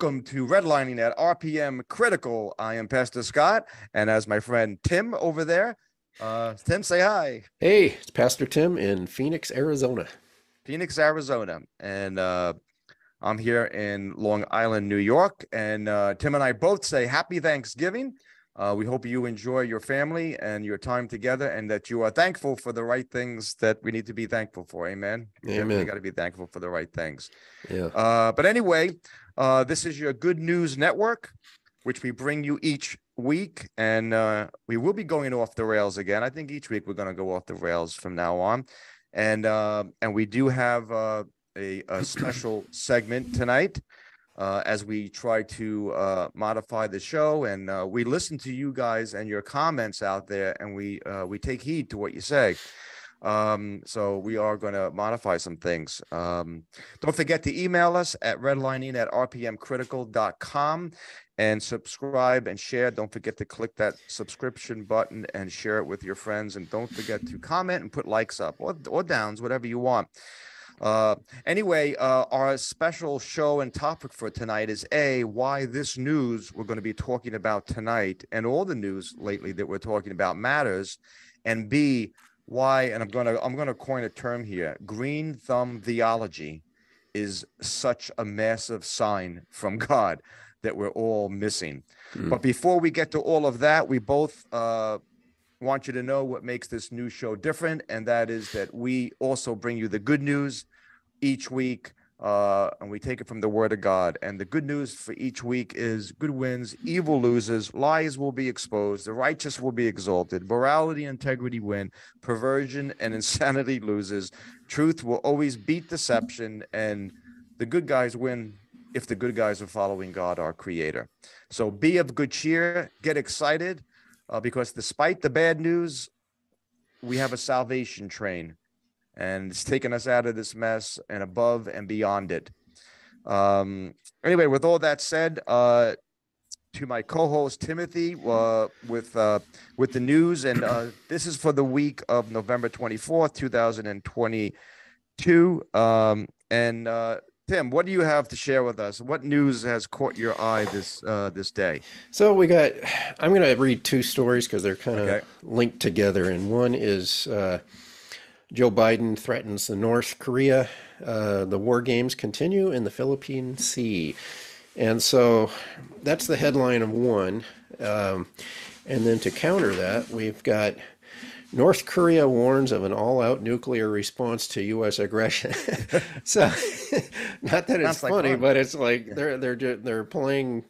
welcome to Redlining at RPM Critical. I am Pastor Scott, and as my friend Tim over there, uh, Tim, say hi. Hey, it's Pastor Tim in Phoenix, Arizona. Phoenix, Arizona, and uh, I'm here in Long Island, New York, and uh, Tim and I both say Happy Thanksgiving. Uh, we hope you enjoy your family and your time together, and that you are thankful for the right things that we need to be thankful for. Amen. You Amen. got to be thankful for the right things. Yeah. Uh, but anyway, uh, this is your Good News Network, which we bring you each week, and uh, we will be going off the rails again. I think each week we're going to go off the rails from now on, and uh, and we do have uh, a, a special segment tonight. Uh, as we try to uh, modify the show, and uh, we listen to you guys and your comments out there, and we uh, we take heed to what you say. Um, so we are going to modify some things. Um, don't forget to email us at redlining at rpmcritical.com and subscribe and share. Don't forget to click that subscription button and share it with your friends. And don't forget to comment and put likes up or, or downs, whatever you want. Uh, anyway, uh, our special show and topic for tonight is A, why this news we're going to be talking about tonight and all the news lately that we're talking about matters. And B, why, and I'm going to, I'm going to coin a term here, green thumb theology is such a massive sign from God that we're all missing. Mm. But before we get to all of that, we both uh, want you to know what makes this new show different, and that is that we also bring you the good news each week, uh, and we take it from the Word of God. And the good news for each week is good wins, evil loses, lies will be exposed, the righteous will be exalted, morality and integrity win, perversion and insanity loses, truth will always beat deception, and the good guys win if the good guys are following God, our Creator. So be of good cheer, get excited, uh, because despite the bad news, we have a salvation train, and it's taken us out of this mess and above and beyond it. Um, anyway, with all that said, uh, to my co-host Timothy uh, with uh, with the news, and uh, this is for the week of November twenty fourth, two thousand and twenty two. Um, and uh, Tim, what do you have to share with us? What news has caught your eye this uh, this day? So we got, I'm going to read two stories because they're kind of Okay. linked together. And one is uh, Joe Biden threatens the North Korea. Uh, the war games continue in the Philippine Sea. And so that's the headline of one. Um, and then to counter that, we've got North Korea warns of an all-out nuclear response to U.S. aggression. so, not that it's like funny, fun. but it's like they're they're they're playing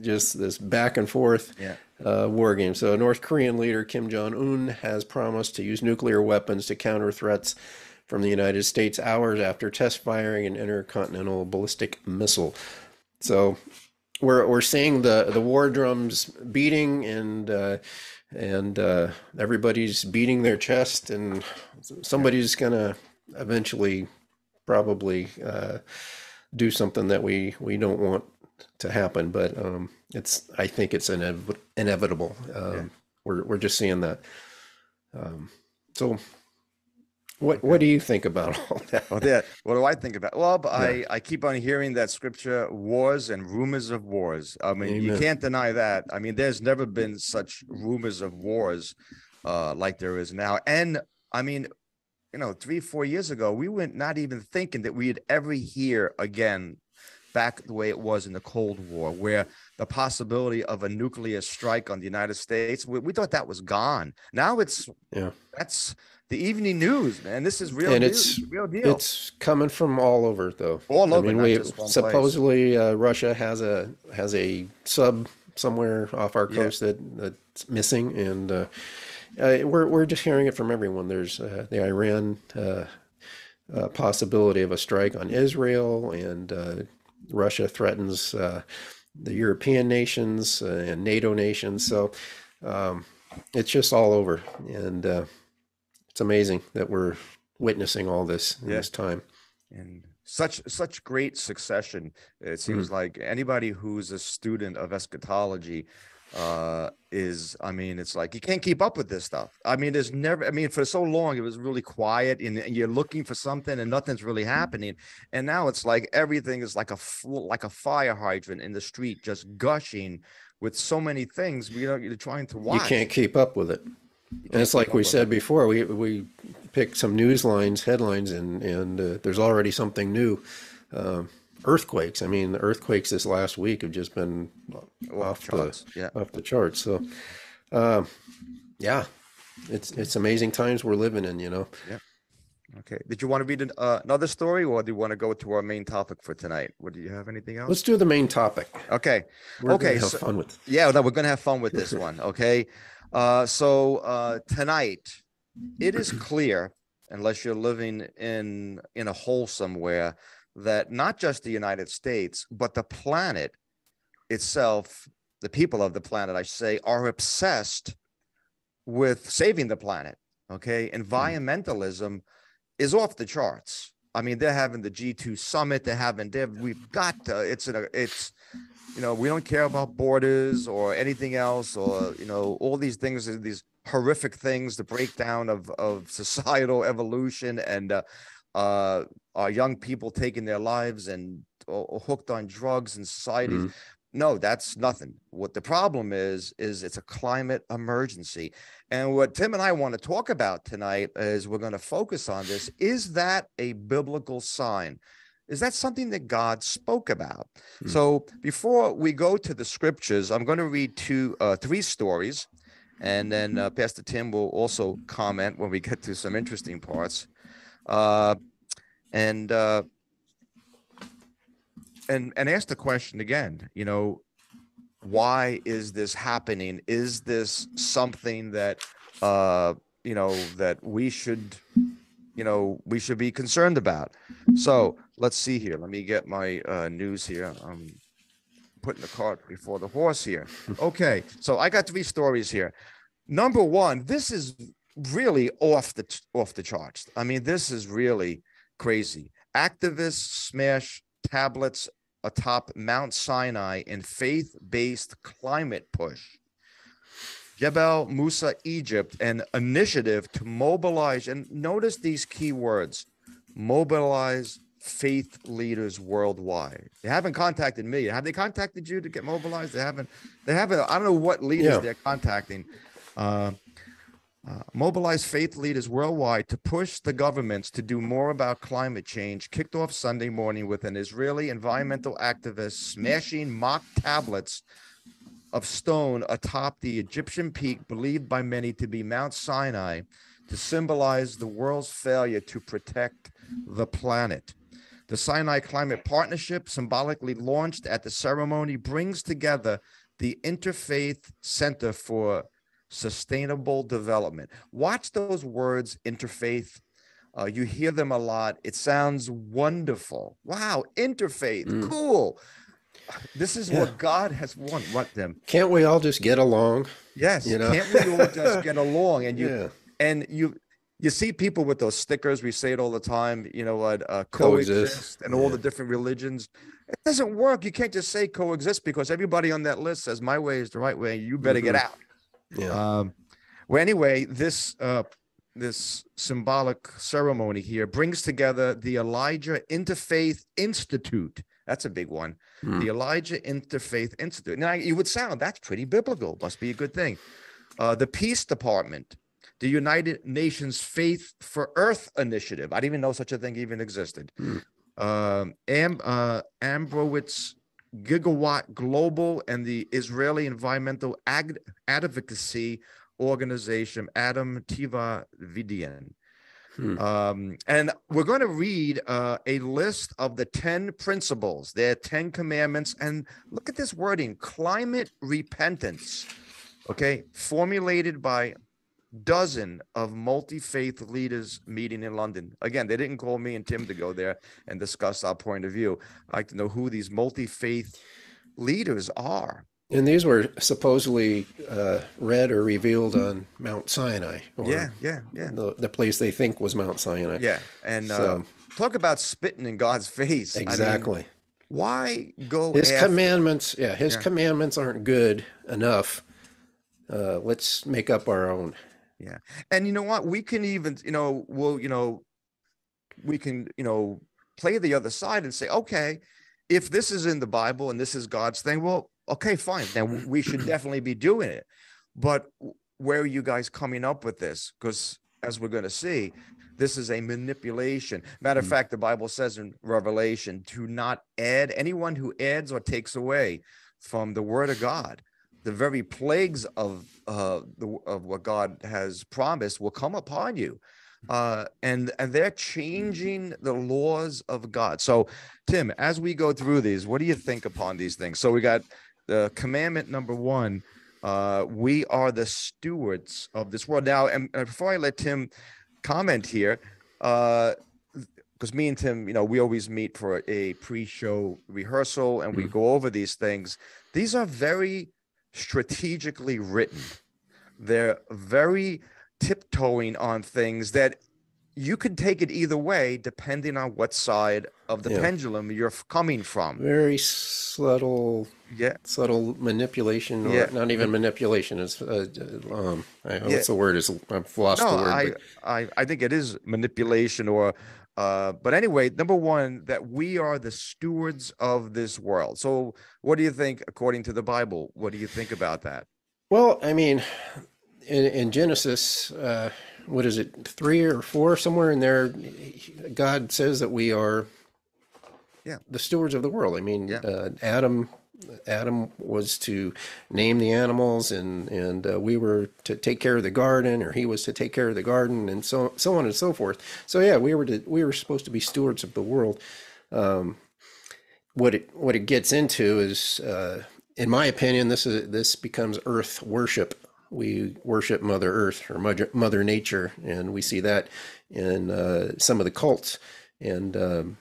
just this back and forth Yeah. uh, war game. So, North Korean leader Kim Jong Un has promised to use nuclear weapons to counter threats from the United States hours after test firing an intercontinental ballistic missile. So, we're we're seeing the the war drums beating and uh, and uh, everybody's beating their chest and somebody's gonna eventually probably uh, do something that we we don't want to happen but um, it's I think it's inev- inevitable um, we're we're just seeing that um, so what what do you think about all that Well, yeah. What do I think about? Well, but I I keep on hearing that scripture wars and rumors of wars. I mean, you can't deny that. I mean, there's never been such rumors of wars uh, like there is now. And I mean, you know, three four years ago, we were not even thinking that we'd ever hear again back the way it was in the Cold War, where the possibility of a nuclear strike on the United States, we, we thought that was gone. Now it's yeah that's the evening news, man. This is real And news, it's- real deal. It's coming from all over, though. All I over, mean, not we just one place. supposedly uh, Russia has a has a sub somewhere off our Yeah. coast that that's missing, and uh, uh, we're we're just hearing it from everyone. There's uh, the Iran uh, uh, possibility of a strike on Israel, and uh, Russia threatens uh, the European nations uh, and NATO nations. So um, it's just all over, and uh, it's amazing that we're witnessing all this in Yeah. this time. and such such great succession. It seems like anybody who's a student of eschatology uh is i mean it's like you can't keep up with this stuff i mean there's never i mean for so long it was really quiet and, and you're looking for something and nothing's really happening and now it's like everything is like a like a fire hydrant in the street just gushing with so many things you know you're trying to watch You can't keep up with it. And it's like we said before, we, we pick some news lines, headlines, and, and uh, there's already something new. Um earthquakes. I mean, the earthquakes this last week have just been off charts, the yeah. off the charts. So, um, yeah, it's it's amazing times we're living in. You know. Yeah. okay did you want to read an, uh, another story or do you want to go to our main topic for tonight what do you have anything else Let's do the main topic. okay We're okay have so- fun with. Yeah, no, we're gonna have fun with this one. Okay. Uh, so uh, tonight, it is clear, unless you're living in in a hole somewhere, that not just the United States, but the planet itself, the people of the planet, I say, are obsessed with saving the planet. Okay, environmentalism is off the charts. I mean, they're having the G2 summit. They're having, they've, we've got, to, it's, it's, you know, we don't care about borders or anything else, or you know, all these things, these horrific things, the breakdown of of societal evolution, and uh, uh, our young people taking their lives and or, hooked on drugs and society. Mhm. No, that's nothing. What the problem is, is it's a climate emergency. And what Tim and I want to talk about tonight is we're going to focus on this. Is that a biblical sign? Is that something that God spoke about? Hmm. So before we go to the scriptures, I'm going to read two, uh, three stories, and then uh, Pastor Tim will also comment when we get to some interesting parts, uh, and uh, and and ask the question again. You know, why is this happening? Is this something that uh, you know that we should you know we should be concerned about? So let's see here. Let me get my uh, news here. I'm putting the cart before the horse here. Okay, so I got three stories here. Number one, this is really off the off the charts. I mean, this is really crazy. Activists smash tablets atop Mount Sinai in faith-based climate push. Jebel Musa, Egypt, an initiative to mobilize, and notice these key words mobilize faith leaders worldwide. They haven't contacted me. Have they contacted you to get mobilized? They haven't. They haven't. I don't know what leaders Yeah. they're contacting. Uh, uh, mobilize faith leaders worldwide to push the governments to do more about climate change. Kicked off Sunday morning with an Israeli environmental activist smashing mock tablets of stone atop the Egyptian peak believed by many to be Mount Sinai to symbolize the world's failure to protect the planet. The Sinai Climate Partnership, symbolically launched at the ceremony, brings together the Interfaith Center for Sustainable Development. Watch those words, interfaith. Uh, you hear them a lot. It sounds wonderful. Wow, interfaith, Mm. cool. This is Yeah. what God has want, what them. Can't we all just get along? Yes, You know? can't we all just get along? And you Yeah. and you you see people with those stickers. We say it all the time. You know what? Uh, Coexist, coexist, and all the different religions. It doesn't work. You can't just say coexist because everybody on that list says my way is the right way. You better get Mhm. out. Yeah. Um, well, anyway, this uh, this symbolic ceremony here brings together the Elijah Interfaith Institute. That's a big one. Hmm. The Elijah Interfaith Institute. Now, you would sound that's pretty biblical. Must be a good thing. Uh, the Peace Department, the United Nations Faith for Earth Initiative. I didn't even know such a thing even existed. Hmm. Um, Am, uh, Ambrowitz Gigawatt Global and the Israeli Environmental Ag- Advocacy Organization, Adam Teva V'Din. Hmm. Um, and we're going to read uh, a list of the 10 principles, their 10 commandments. And look at this wording climate repentance, okay, formulated by dozen of multi-faith leaders meeting in London. Again, they didn't call me and Tim to go there and discuss our point of view. I'd like to know who these multi-faith leaders are. And these were supposedly uh, read or revealed on Mount Sinai, or Yeah, yeah, yeah. the, the place they think was Mount Sinai. Yeah, and uh, talk about spitting in God's face. I mean, Exactly. why go his after- commandments, yeah, his Yeah. commandments aren't good enough. Uh, let's make up our own. Yeah. And you know what? We can even, you know, we'll, you know, we can, you know, play the other side and say, okay, if this is in the Bible and this is God's thing, well, okay, fine. Then we should definitely be doing it. But where are you guys coming up with this? Because as we're going to see, this is a manipulation. Matter of Mm. fact, the Bible says in Revelation to not add anyone who adds or takes away from the word of God. The very plagues of uh, the of what God has promised will come upon you, uh, and and they're changing the laws of God. So, Tim, as we go through these, what do you think upon these things? So we got the commandment number one. Uh, we are the stewards of this world. Now, and, before I let Tim comment here, because me and Tim, you know, we always meet for a pre-show rehearsal and we Mhm. go over these things. These are very strategically written. They're very tiptoeing on things that you could take it either way depending on what side of the Yeah. pendulum you're coming from. Very subtle, Yeah. subtle manipulation, or Yeah. not even manipulation. It's uh, uh, um, I, Yeah. what's the word? Is I've lost No, the word. I, but- I, I think it is manipulation or, uh, but anyway, number one, that we are the stewards of this world. So, what do you think, according to the Bible? What do you think about that? Well, I mean, in, in Genesis, uh, what is it, three or four, somewhere in there, God says that we are Yeah. the stewards of the world. I mean, Yeah. uh, Adam Adam was to name the animals, and and uh, we were to take care of the garden, or he was to take care of the garden, and so so on and so forth. So yeah, we were to, we were supposed to be stewards of the world. Um, what it what it gets into is, uh, in my opinion, this is this becomes Earth worship. We worship Mother Earth or Mother, Mother Nature, and we see that in uh, some of the cults and um,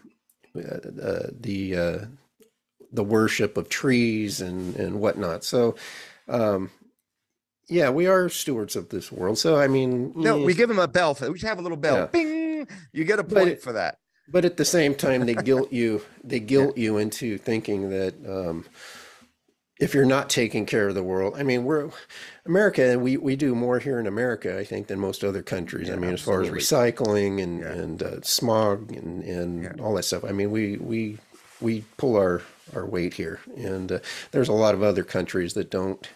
uh, uh, the uh, the worship of trees and and whatnot. So, um, yeah, we are stewards of this world. So, I mean, No, we give them a bell. For, we should have a little bell. Yeah. Bing! You get a point it- for that. but at the same time, they guilt you. They guilt you into thinking that um, if you're not taking care of the world, I mean, we're America. and We we do more here in America, I think, than most other countries. I Yeah, mean, as far as recycling and Yeah. and uh, smog and and Yeah. all that stuff. I mean, we we we pull our our weight here, and uh, there's a lot of other countries that don't.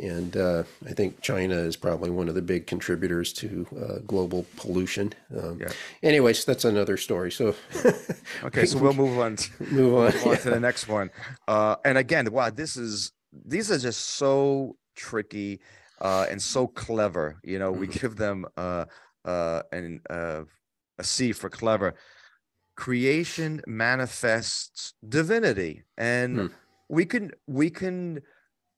And uh, I think China is probably one of the big contributors to uh, global pollution. Um, Yeah. Anyways, that's another story. So Okay, so we'll move on. To, move on. move on to the next one. Uh, and again, wow, this is these are just so tricky uh, and so clever. You know, we give them uh, uh, an uh, a C for clever. Creation manifests divinity, and Hmm. we can we can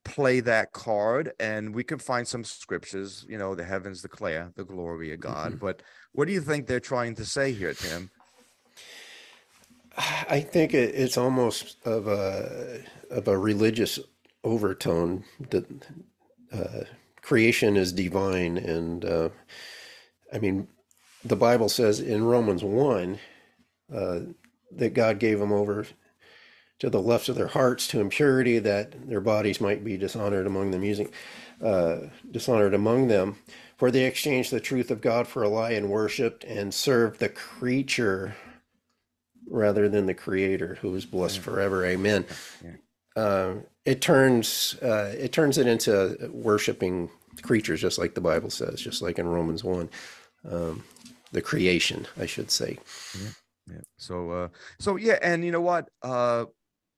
play that card, and we can find some scriptures. You know, the heavens declare the glory of God. Mhm. But what do you think they're trying to say here, Tim? I think it, it's almost of a of a religious overtone that uh, creation is divine, and uh, I mean, the Bible says in Romans one uh, that God gave them over to the lust of their hearts to impurity, that their bodies might be dishonored among them, using uh, dishonored among them. For they exchanged the truth of God for a lie and worshipped and served the creature rather than the creator who is blessed forever. Amen. Uh, it turns uh, it turns it into worshiping creatures just like the bible says just like in romans 1 um, the creation i should say. Yeah. So uh so yeah, and you know what? Uh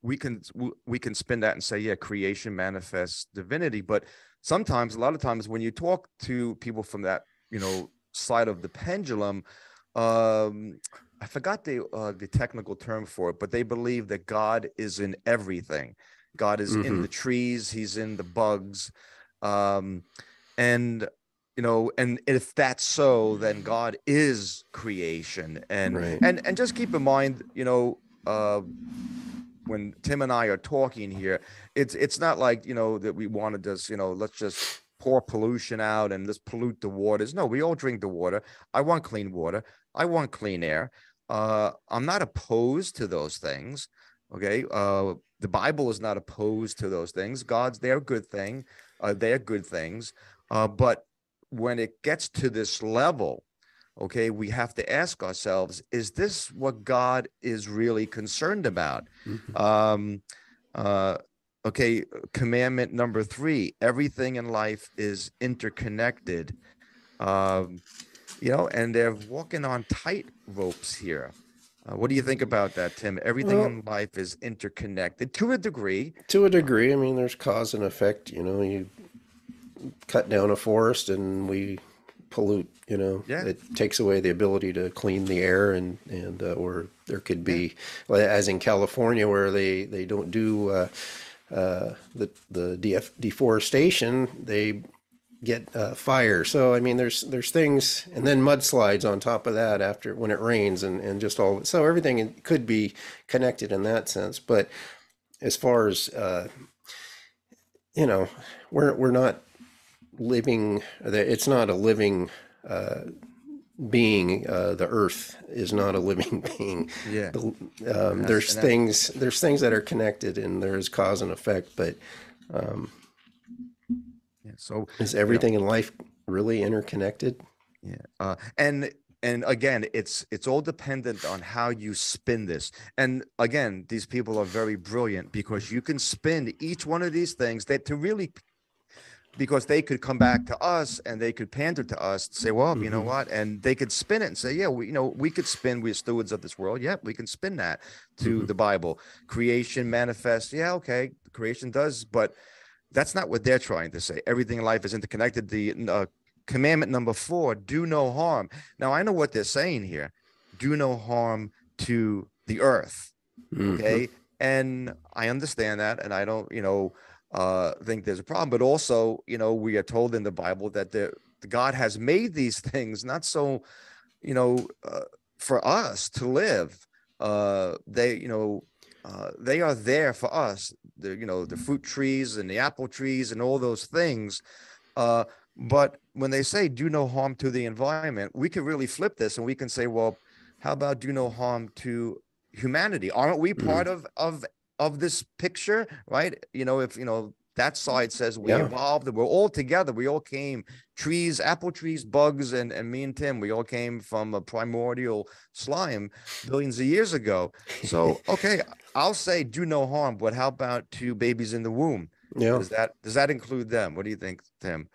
we can we can spin that and say, yeah, creation manifests divinity, but sometimes a lot of times when you talk to people from that, you know, side of the pendulum, um I forgot the uh the technical term for it, but they believe that God is in everything. God is in Mhm. the trees, he's in the bugs. Um and you know and if that's so then god is creation and Right. and and just keep in mind you know uh when tim and i are talking here it's it's not like you know that we want to just you know let's just pour pollution out and let's pollute the waters no we all drink the water i want clean water i want clean air uh, I'm not opposed to those things. Okay. Uh, the Bible is not opposed to those things. God's they're a good thing. Uh, they're good things. Uh, but when it gets to this level, okay, we have to ask ourselves: Is this what God is really concerned about? Mm-hmm. Um, uh, okay, commandment number three: Everything in life is interconnected. Um, you know, and they're walking on tight ropes here. Uh, what do you think about that, Tim? Everything well, in life is interconnected to a degree. To a degree, I mean, there's cause and effect. You know, you cut down a forest and we pollute. You know, yeah. it takes away the ability to clean the air, and and uh, or there could be, yeah. as in California, where they they don't do. Uh, uh, the the def- deforestation, they get uh, fire. So I mean, there's there's things, and then mudslides on top of that after when it rains, and and just all. So everything could be connected in that sense. But as far as uh, you know, we're we're not living. It's not a living. Uh, being uh, the earth is not a living being yeah um, there's things there's things that are connected and there's cause and effect but um, so is everything you know, in life really interconnected? Yeah. Uh, and and again, it's it's all dependent on how you spin this. And again, these people are very brilliant because you can spin each one of these things that to really because they could come back to us and they could pander to us say, well, mm-hmm. you know mm-hmm. what? And they could spin it and say, yeah, we, you know, we could spin, we're stewards of this world. Yep, we can spin that to mm-hmm. the Bible. Creation manifests. Yeah, okay, creation does, but that's not what they're trying to say. Everything in life is interconnected. The uh, commandment number four: do no harm. Now I know what they're saying here: do no harm to the earth. Mm-hmm. Okay, and I understand that, and I don't, you know, uh, think there's a problem. But also, you know, we are told in the Bible that the, the God has made these things not so, you know, uh, for us to live. Uh, they, you know, uh, they are there for us. The you know the fruit trees and the apple trees and all those things. Uh, but when they say do no harm to the environment, we could really flip this and we can say, well, how about do no harm to humanity? Aren't we mm-hmm. part of of of this picture, right? You know, if you know that side says we yeah. evolved we're all together. We all came trees apple trees bugs and, and me and tim we all came from a primordial slime billions of years ago. So okay i'll say do no harm but how about two babies in the womb? Yeah. Does that does that include them? What do you think tim?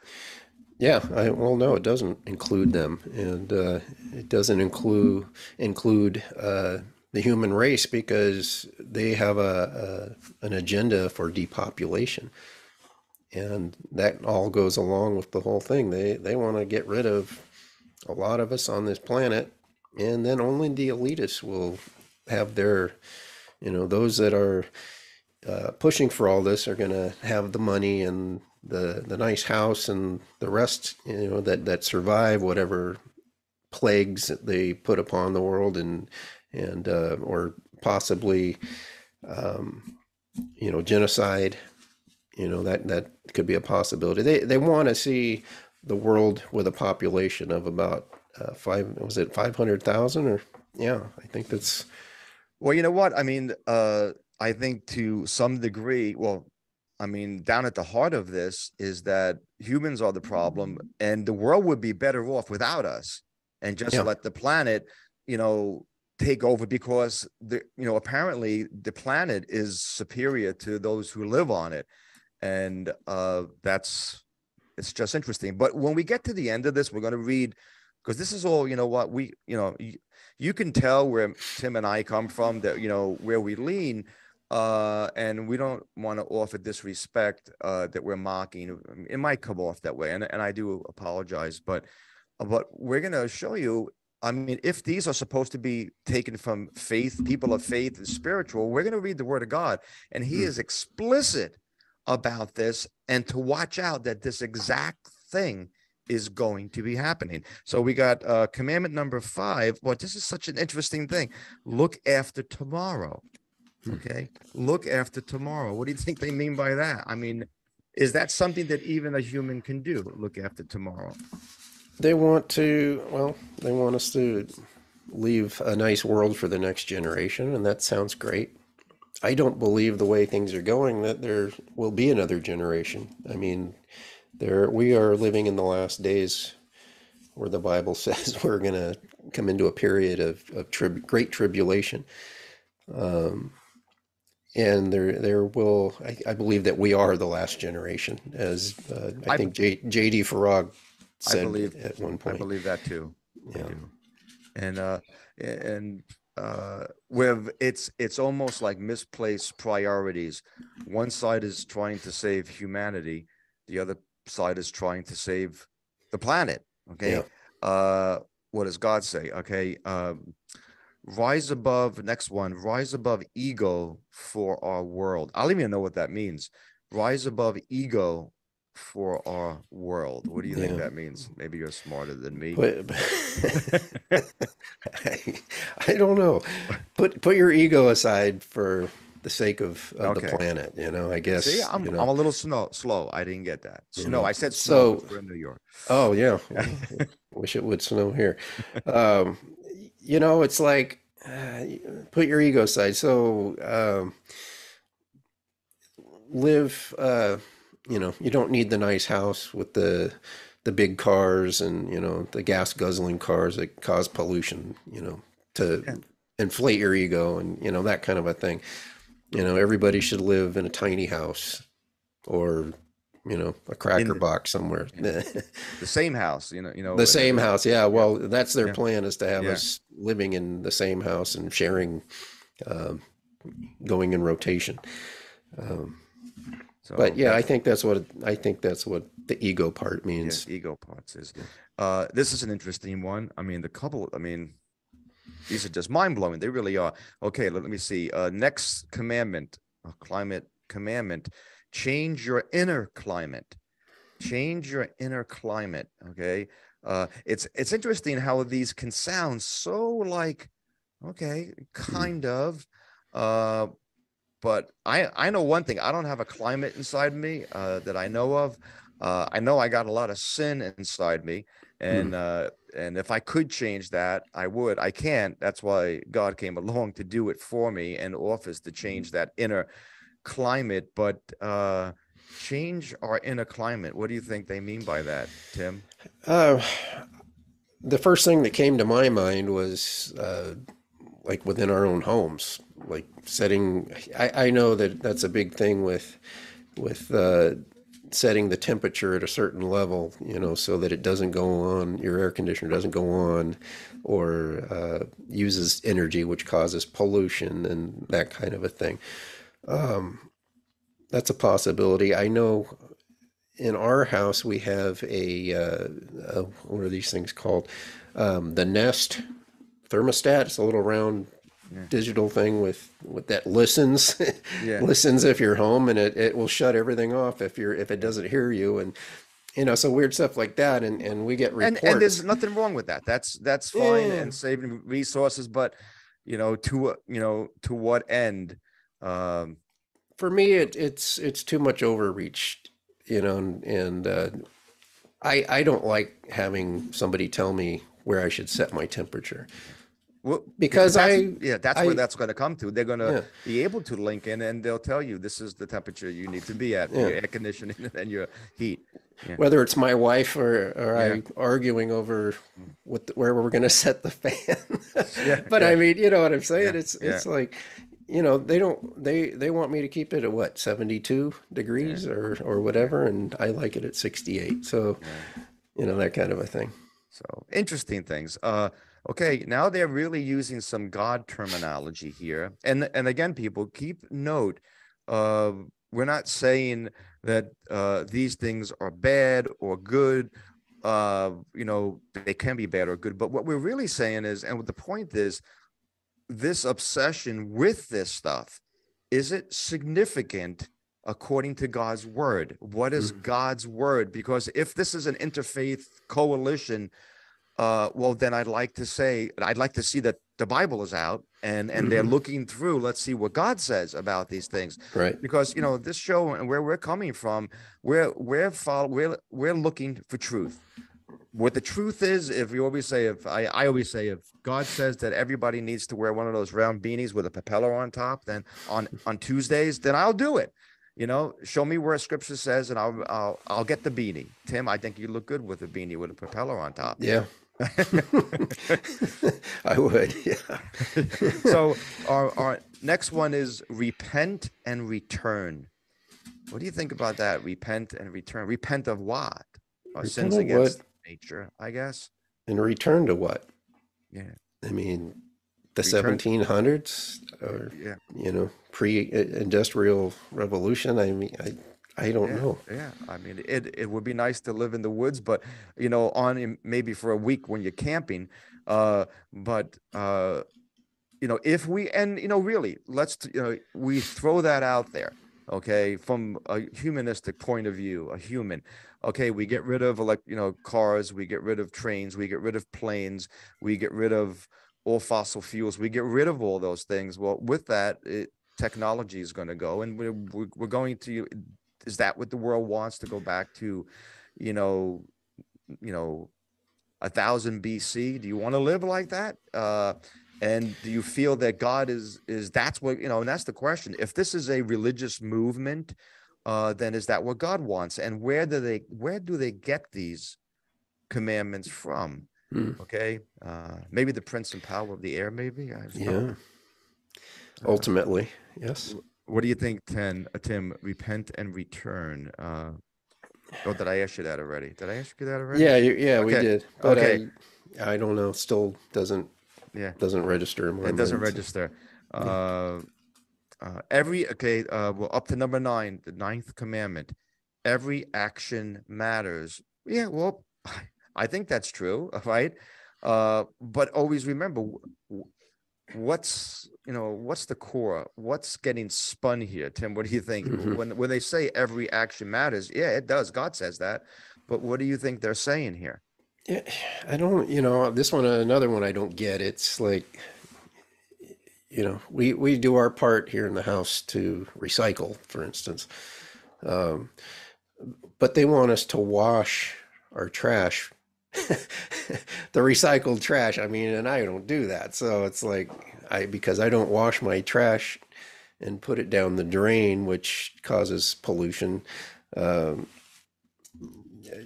Yeah, I, well, no, it doesn't include them, and uh, it doesn't include include uh, the human race because they have a, a, an agenda for depopulation. And that all goes along with the whole thing. They they want to get rid of a lot of us on this planet and then only the elitists will have their you know those that are uh, pushing for all this are going to have the money and the the nice house and the rest you know that that survive whatever plagues that they put upon the world and and uh, or possibly um, you know genocide. You know that that could be a possibility. They they want to see the world with a population of about uh, five. Was it five hundred thousand or yeah? I think that's. Well, you know what I mean. Uh, I think to some degree, well, I mean, down at the heart of this is that humans are the problem, and the world would be better off without us, and just yeah. let the planet, you know, take over because the you know apparently the planet is superior to those who live on it. And uh that's it's just interesting. But when we get to the end of this we're going to read because this is all you know what we you know you, you can tell where tim and i come from that you know where we lean uh and we don't want to offer disrespect uh that we're mocking. It might come off that way and, and i do apologize but but we're going to show you I mean, if these are supposed to be taken from faith, people of faith and spiritual, we're going to read the word of God. And he mm. is explicit about this and to watch out that this exact thing is going to be happening. So we got uh, commandment number five. Well, this is such an interesting thing. Look after tomorrow. Hmm. Okay. Look after tomorrow. What do you think they mean by that? I mean, is that something that even a human can do? Look after tomorrow. They want to, well, they want us to leave a nice world for the next generation, and that sounds great. I don't believe the way things are going that there will be another generation. I mean, there we are living in the last days where the Bible says we're going to come into a period of, of trib- great tribulation. Um, and there, there will, I, I, believe that we are the last generation, as uh, I, I, think J, J.D. Farag said believe, at one point. I believe that too. Yeah. And, uh, and, uh, with it's it's almost like misplaced priorities. One side is trying to save humanity, the other side is trying to save the planet. Okay. Yeah. Uh, what does God say? Okay. Um, rise above, next one, rise above ego for our world. I don't even know what that means. Rise above ego for our world. What do you yeah. think that means? Maybe you're smarter than me. But, but I, I, don't know. Put put your ego aside for the sake of, of okay. the planet. You know, I guess. See, I'm, you know. I'm a little slow. Slow. I didn't get that. Snow. I said snow. So, in New York. Oh yeah. Wish it would snow here. Um, you know, it's like uh, put your ego aside. So um, live. Uh, you know, you don't need the nice house with the the big cars and you know the gas guzzling cars that cause pollution. You know, to yeah. inflate your ego and you know that kind of a thing. You know, everybody should live in a tiny house or you know a cracker the, box somewhere the same house you know you know the same house yeah well that's their yeah. plan is to have yeah. us living in the same house and sharing um, going in rotation um, so, but yeah i think that's what i think that's what the ego part means. Yeah, ego parts is uh, this is an interesting one. I mean the couple i mean these are just mind-blowing. They really are. Okay let, let me see. Uh, next commandment a climate commandment. Change your inner climate. Change your inner climate okay? Uh it's it's interesting how these can sound so like okay mm-hmm. kind of uh but i i know one thing i don't have a climate inside me uh that i know of uh i know i got a lot of sin inside me and mm. uh and if i could change that i would i can't that's why god came along to do it for me and offers to change that inner climate, but uh, change our inner climate. What do you think they mean by that, Tim? Uh, the first thing that came to my mind was uh, like within our own homes, like setting. I, I know that that's a big thing with with uh, setting the temperature at a certain level, you know, so that it doesn't go on, your air conditioner doesn't go on, or uh, uses energy, which causes pollution and that kind of a thing. Um, that's a possibility. I know in our house we have a, uh, a what are these things called? Um, the Nest thermostat. It's a little round yeah. digital thing with, with that listens yeah. listens if you're home and it, it will shut everything off if you're if it doesn't hear you and you know so weird stuff like that and and we get reports. And, and there's nothing wrong with that that's that's fine yeah. and saving resources but you know to you know to what end um for me, it, it's it's too much overreach, you know, and, and uh, I I don't like having somebody tell me where I should set my temperature. Well, because I yeah, that's I, where that's going to come to. They're going to yeah. be able to link in, and they'll tell you this is the temperature you need to be at yeah. your air conditioning and your heat. Yeah. Whether it's my wife or, or I arguing over what the, where we're going to set the fan, but I mean, you know what I'm saying? It's it's like you know they don't they they want me to keep it at what 72 degrees or or whatever and i like it at 68 so you know that kind of a thing so interesting things uh okay now they're really using some god terminology here and and again people keep note uh we're not saying that uh these things are bad or good uh you know they can be bad or good but what we're really saying is and what the point is this obsession with this stuff is it significant according to God's word? What is mm-hmm. God's word? Because if this is an interfaith coalition, uh, well, then I'd like to say I'd like to see that the Bible is out and and mm-hmm. they're looking through. Let's see what God says about these things, right? Because you know this show and where we're coming from, we're we're follow, we're we're looking for truth. what the truth is, if you always say, if I, I always say, if God says that everybody needs to wear one of those round beanies with a propeller on top, then on on Tuesdays, then I'll do it. You know, show me where Scripture says, and I'll I'll I'll get the beanie. Tim, I think you look good with a beanie with a propeller on top. Yeah. I would. Yeah. so our our next one is repent and return. What do you think about that? Repent and return. Repent of what? Our Repent sins against nature, I guess. And return to what? Yeah. I mean, the 1700s or, Yeah. you know, pre-industrial revolution. I mean, I, I don't yeah, know. Yeah, I mean, it it would be nice to live in the woods, but you know, on maybe for a week when you're camping. Uh, but uh, you know, if we and you know, really, let's you know, we throw that out there, okay, from a humanistic point of view, a human. Okay, we get rid of like you know cars, we get rid of trains, we get rid of planes, we get rid of all fossil fuels, we get rid of all those things. Well, with that, it, technology is going to go, and we're we're, we're going to is that what the world wants to go back to you know you know a thousand bc do you want to live like that uh and do you feel that god is is that's what you know and that's the question if this is a religious movement uh then is that what god wants and where do they where do they get these commandments from Hmm. okay uh maybe the prince and power of the air maybe I don't know. Yeah. Ultimately, yes. What do you think, Ten, uh, Tim? Repent and return. Uh, oh, did I ask you that already? Did I ask you that already? Yeah, you- yeah, we did. But okay. I, I don't know. Still doesn't Yeah. doesn't register in my It doesn't register. Uh, uh, every okay. Uh, well, up to number nine, the ninth commandment. Every action matters. Yeah. Well, I think that's true. Right. Uh, but always remember what's you know what's the core what's getting spun here tim what do you think Mhm. when when they say every action matters yeah it does god says that but what do you think they're saying here Yeah, I don't, you know, this one, another one I don't get. It's like, you know, we, we do our part here in the house to recycle, for instance. Um, but they want us to wash our trash, the recycled trash. I mean, and I don't do that. So it's like, I, because I don't wash my trash and put it down the drain, which causes pollution. Um,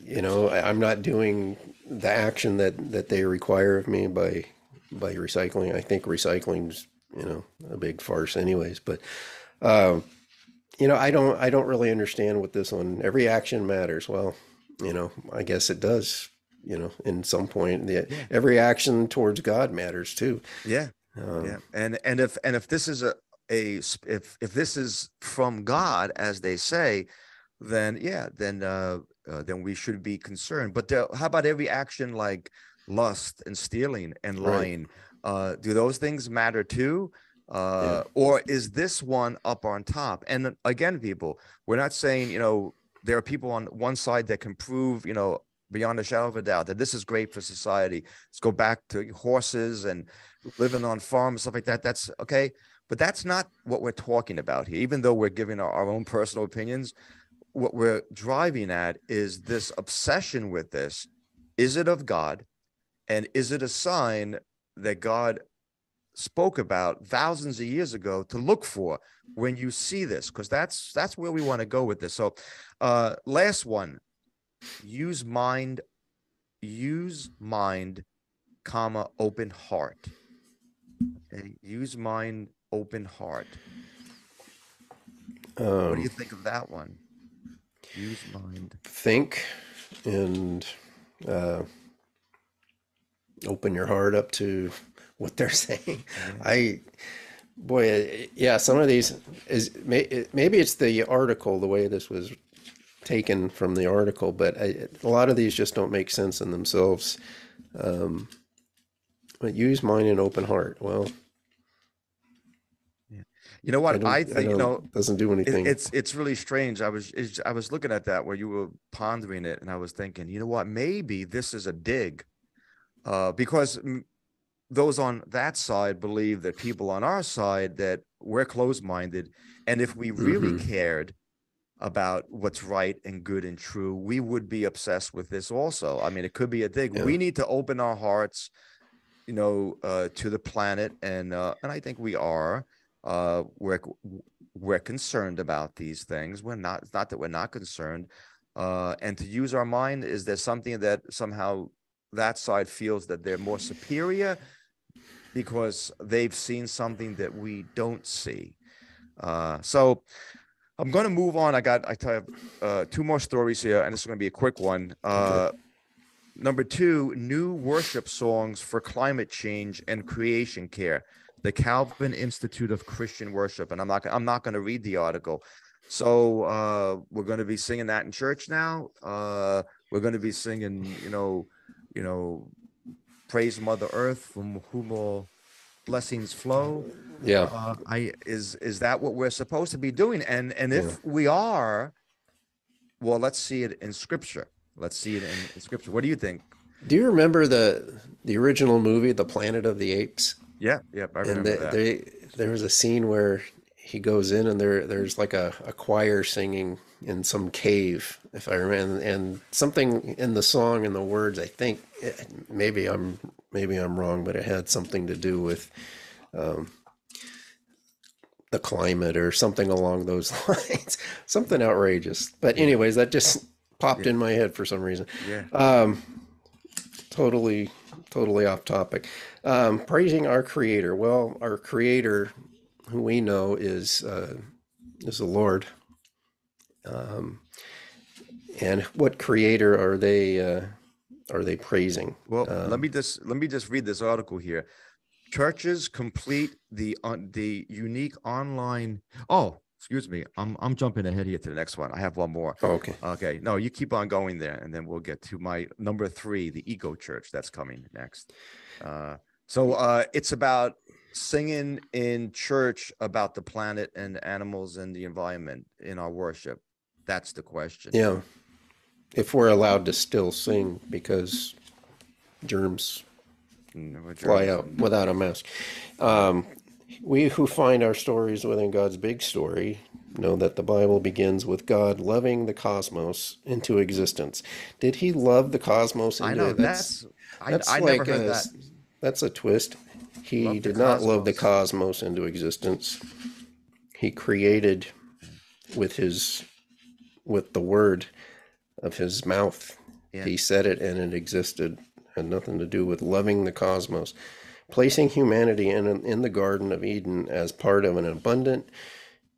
you know, I, I'm not doing the action that that they require of me by by recycling. I think recycling's you know a big farce, anyways. But um, you know, I don't I don't really understand what this one. Every action matters. Well, you know, I guess it does. You know, in some point, the, Yeah. every action towards God matters too. yeah. Um, yeah. And and if and if this is a, a, if if this is from god as they say then yeah then uh, uh then we should be concerned. But how about every action like lust and stealing and Right. lying? Uh do those things matter too? Uh or is this one up on top? And again people we're not saying you know there are people on one side that can prove you know beyond a shadow of a doubt that this is great for society. Let's go back to horses and living on farms stuff like that. That's okay. But that's not what we're talking about here. Even though we're giving our, our own personal opinions what we're driving at is this obsession with this. Is it of god? And is it a sign that god spoke about thousands of years ago to look for when you see this? Because that's that's where we want to go with this. So uh last one use mind use mind comma open heart. Okay use mind open heart. What do um, you think of that one? Use mind. think and uh, open your heart up to what they're saying. I, boy, yeah, some of these is maybe it's the article, the way this was taken from the article, but I, a lot of these just don't make sense in themselves. Um, but use mine and open heart. Well, you know what i, I think you don't- know doesn't do it, anything. it's it's really strange i was i was looking at that where you were pondering it and i was thinking you know what maybe this is a dig uh because those on that side believe that people on our side that we're closed-minded and if we really Mhm. cared about what's right and good and true, we would be obsessed with this also. I mean, it could be a thing. Yeah. We need to open our hearts, you know, uh, to the planet, and uh, and I think we are. Uh, we're we're concerned about these things. We're not. It's not that we're not concerned. Uh, and to use our mind, is there something that somehow that side feels that they're more superior because they've seen something that we don't see? Uh, so I'm going to move on. I got I have uh, two more stories here, and this is going to be a quick one. Uh, number two, new worship songs for climate change and creation care. The Calvin Institute of Christian Worship, and I'm not I'm not going to read the article. So uh, we're going to be singing that in church now. Uh, we're going to be singing, you know, you know, praise Mother Earth from whom all blessings flow Yeah. uh, I is is that what we're supposed to be doing? And and if we are, well, let's see it in scripture. Let's see it in, in scripture. What do you think? Do you remember the the original movie, The Planet of the Apes? Yeah, yeah, I remember and the, that. they there was a scene where he goes in and there there's like a, a choir singing in some cave if i remember and, and something in the song and the words i think it, maybe i'm maybe i'm wrong but it had something to do with um, the climate or something along those lines. Something outrageous. But anyways that just popped in my head for some reason. Yeah, um, totally, totally off topic. Um, praising our Creator. Well, our Creator, who we know is uh, is the Lord. Um, and what Creator are they uh, are they praising? Well, Um, let me just let me just read this article here. Churches complete the on the unique online. Oh, excuse me. I'm I'm jumping ahead here to the next one. I have one more. Oh, okay. Okay, no, you keep on going there, and then we'll get to my number three, the Eco Church. That's coming next. Uh, so uh, it's about singing in church about the planet and animals and the environment in our worship. That's the question. Yeah. If we're allowed to still sing because germs what fly out without a mask. Um, we who find our stories within God's big story know that the Bible begins with God loving the cosmos into existence. Did He love the cosmos? I know it? that's. I, that's I like never heard a, that. That's a twist. He did not love the cosmos. cosmos into existence. He created with his with the word of his mouth. Yeah. He said it and it existed. Had nothing to do with loving the cosmos. Placing humanity in in the Garden of Eden as part of an abundant,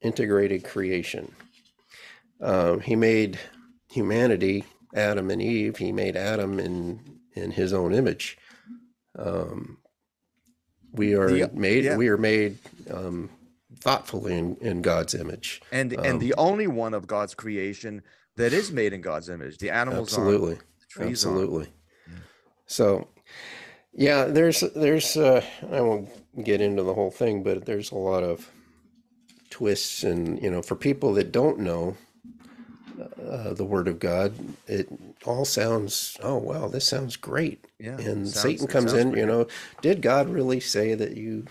integrated creation. Um, he made humanity, Adam and Eve. He made Adam in in his own image. Um, we are The- made. yeah. We are made um, thoughtfully in, in God's image. And um, and the only one of God's creation that is made in God's image. The animals Absolutely, the trees aren't. absolutely. So, yeah, there's there's uh, I won't get into the whole thing, but there's a lot of twists, and you know, for people that don't know uh, the Word of God, it all sounds oh wow, this sounds great. Yeah, and sounds- Satan comes in, you know, did God really say that you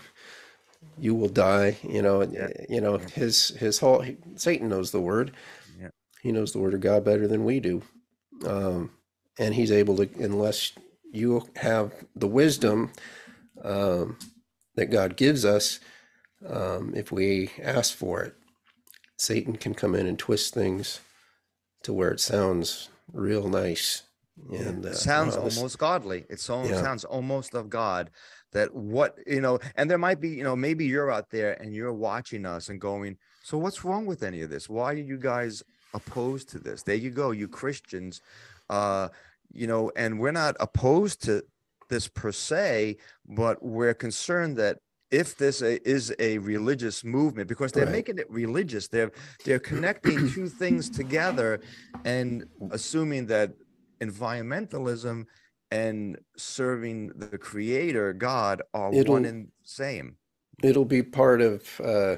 you will die? You know, Yeah. you know his his whole Satan knows the word. Yeah. He knows the word of God better than we do. Um, and he's able to unless you have the wisdom um, that God gives us um, if we ask for it. Satan can come in and twist things to where it sounds real nice and uh, sounds this- almost godly. It so, Yeah. sounds almost of God that what you know, and there might be, you know, maybe you're out there and you're watching us and going, so what's wrong with any of this? Why are you guys opposed to this? There you go, you Christians, uh, you know, and we're not opposed to this per se, but we're concerned that if this a, is a religious movement because they're Right. making it religious they're they're connecting two things together and assuming that environmentalism and serving the creator god are one It'll- and same it'll be part of uh,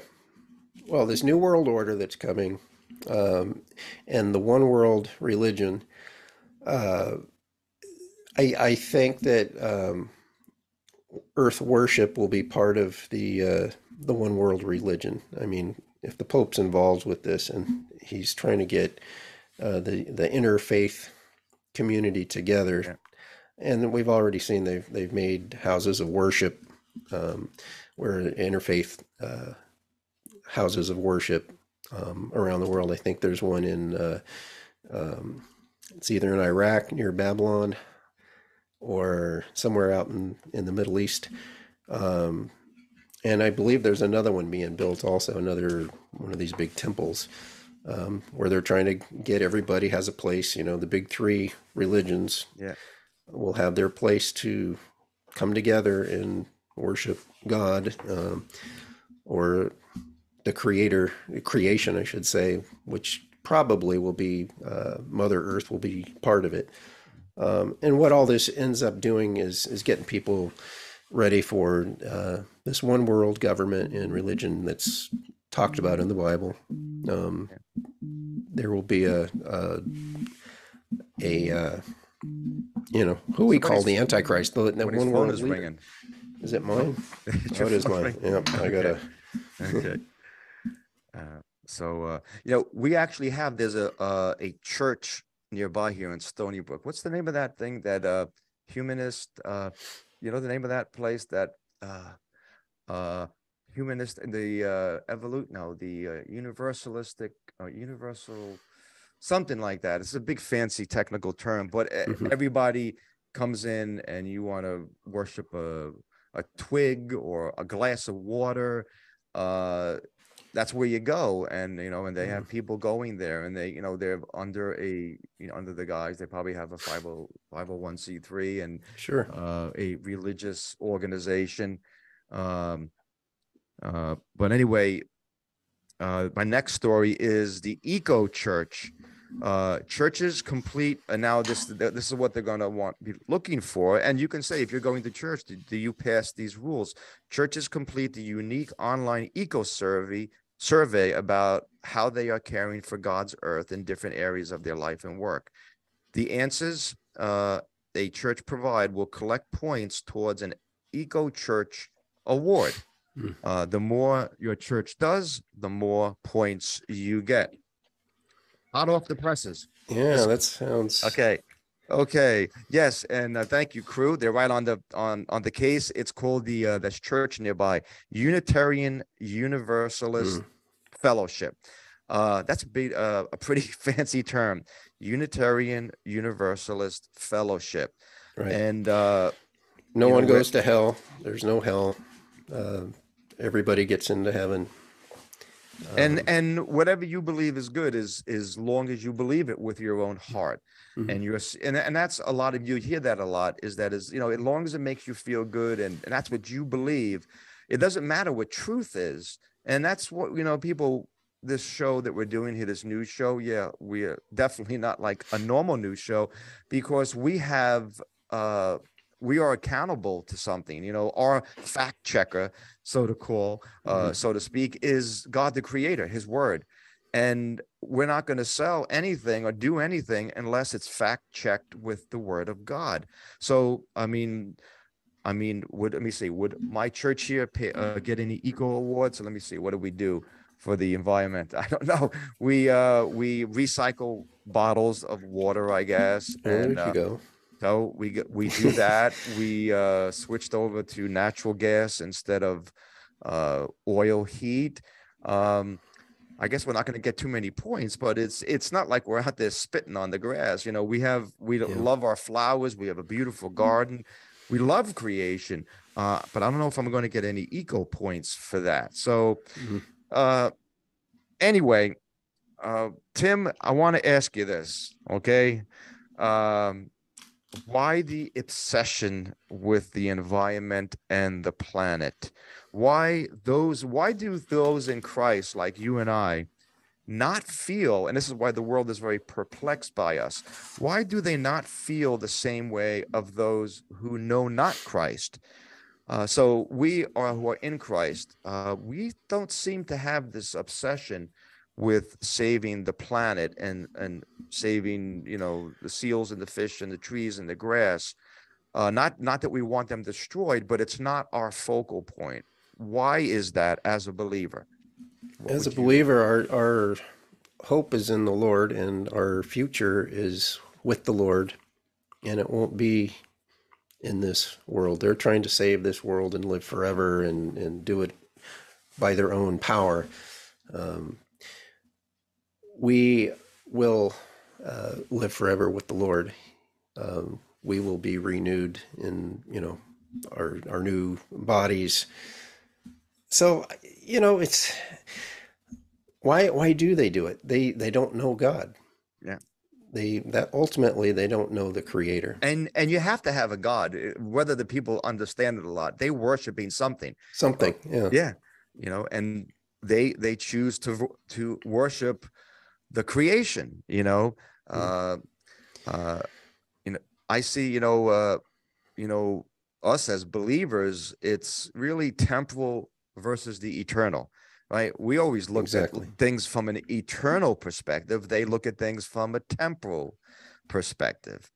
well this new world order that's coming um, and the one world religion uh, I, I think that um, earth worship will be part of the uh, the one world religion i mean if the Pope's involved with this and he's trying to get uh, the the interfaith community together, Yeah. and we've already seen they've they've made houses of worship um, where interfaith uh, houses of worship um, around the world. I think there's one in uh, um, it's either in Iraq near Babylon or somewhere out in, in the Middle East. Um, and I believe there's another one being built also, another one of these big temples um, where they're trying to get everybody has a place. You know, the big three religions Yeah. will have their place to come together and worship God um, or the creator, creation, I should say, which probably will be uh, Mother Earth will be part of it. Um, and what all this ends up doing is is getting people ready for uh, this one world government and religion that's talked about in the Bible. Um, there will be a a, a uh, you know who we call the Antichrist. The, one world is leader. ringing. Is it mine? Oh, it is mine. ringing. Yep, I gotta. okay. Uh, so uh, you know, we actually have there's a uh, a church nearby here in Stony Brook. What's the name of that thing that uh humanist uh you know the name of that place that uh uh humanist the uh evolute no the uh, universalistic uh, universal something like that it's a big fancy technical term but Mhm. everybody comes in and you want to worship a a twig or a glass of water uh that's where you go and you know and they have people going there and they you know they're under a you know under the guise they probably have a oh, 50 501c3 and Sure. uh, a religious organization. Um, uh, but anyway, uh, my next story is the Eco Church. Uh, churches complete, and now this this is what they're going to want be looking for. And you can say if you're going to church, do, do you pass these rules? Churches complete the unique online eco survey survey about how they are caring for God's earth in different areas of their life and work. The answers uh, a church provide will collect points towards an eco church award. Hmm. Uh, the more your church does, the more points you get. Hot off the presses. Yeah, that sounds Okay. Okay. Yes, and uh, thank you, crew. They're right on the on on the case. It's called the uh, this church nearby, Unitarian Universalist Fellowship. Uh, that's a big, uh, a pretty fancy term, Unitarian Universalist Fellowship, right. and uh, no one know, goes to hell. There's no hell. Uh, everybody gets into heaven. And Um, and whatever you believe is good is as long as you believe it with your own heart Mhm. and you're and, and that's a lot of you hear that a lot is that is you know as long as it makes you feel good and, and that's what you believe it doesn't matter what truth is and that's what you know people this show that we're doing here this news show yeah we're definitely not like a normal news show because we have uh we are accountable to something you know our fact checker so to call uh Mhm. so to speak is god the creator his word. And we're not going to sell anything or do anything unless it's fact checked with the word of god. So i mean i mean would let me see would my church here pay, uh, get any eco awards? So let me see what do we do for the environment? I don't know. We uh we recycle bottles of water i guess there and you uh, go. So we get we do that. we uh, switched over to natural gas instead of uh, oil heat. Um, I guess we're not going to get too many points, but it's it's not like we're out there spitting on the grass. You know, we have we Yeah. love our flowers. We have a beautiful garden. We love creation, uh, but I don't know if I'm going to get any eco points for that. So, Mhm. uh, anyway, uh, Tim, I want to ask you this, okay? Um, why the obsession with the environment and the planet? Why those? Why do those in Christ, like you and I, not feel? And this is why the world is very perplexed by us. Why do they not feel the same way of those who know not Christ? Uh, so we are who are in Christ. Uh, we don't seem to have this obsession with saving the planet and and saving you know the seals and the fish and the trees and the grass. Uh, not not that we want them destroyed, but it's not our focal point. Why is that as a believer? As a believer, our our hope is in the Lord, and our future is with the Lord, and it won't be in this world. They're trying to save this world and live forever and, and do it by their own power. Um, we will uh, live forever with the Lord. Um, we will be renewed in, you know, our our new bodies. So, you know, it's why why do they do it? They they don't know God. Yeah they that ultimately they don't know the creator and and you have to have a god eh, whether the people understand it a lot they worshiping something something yeah yeah you know and they they choose to to worship the creation you know mm. uh uh you know i see you know uh you know us as believers it's really temporal versus the eternal right? We always look exactly. at things from an eternal perspective. They look at things from a temporal perspective.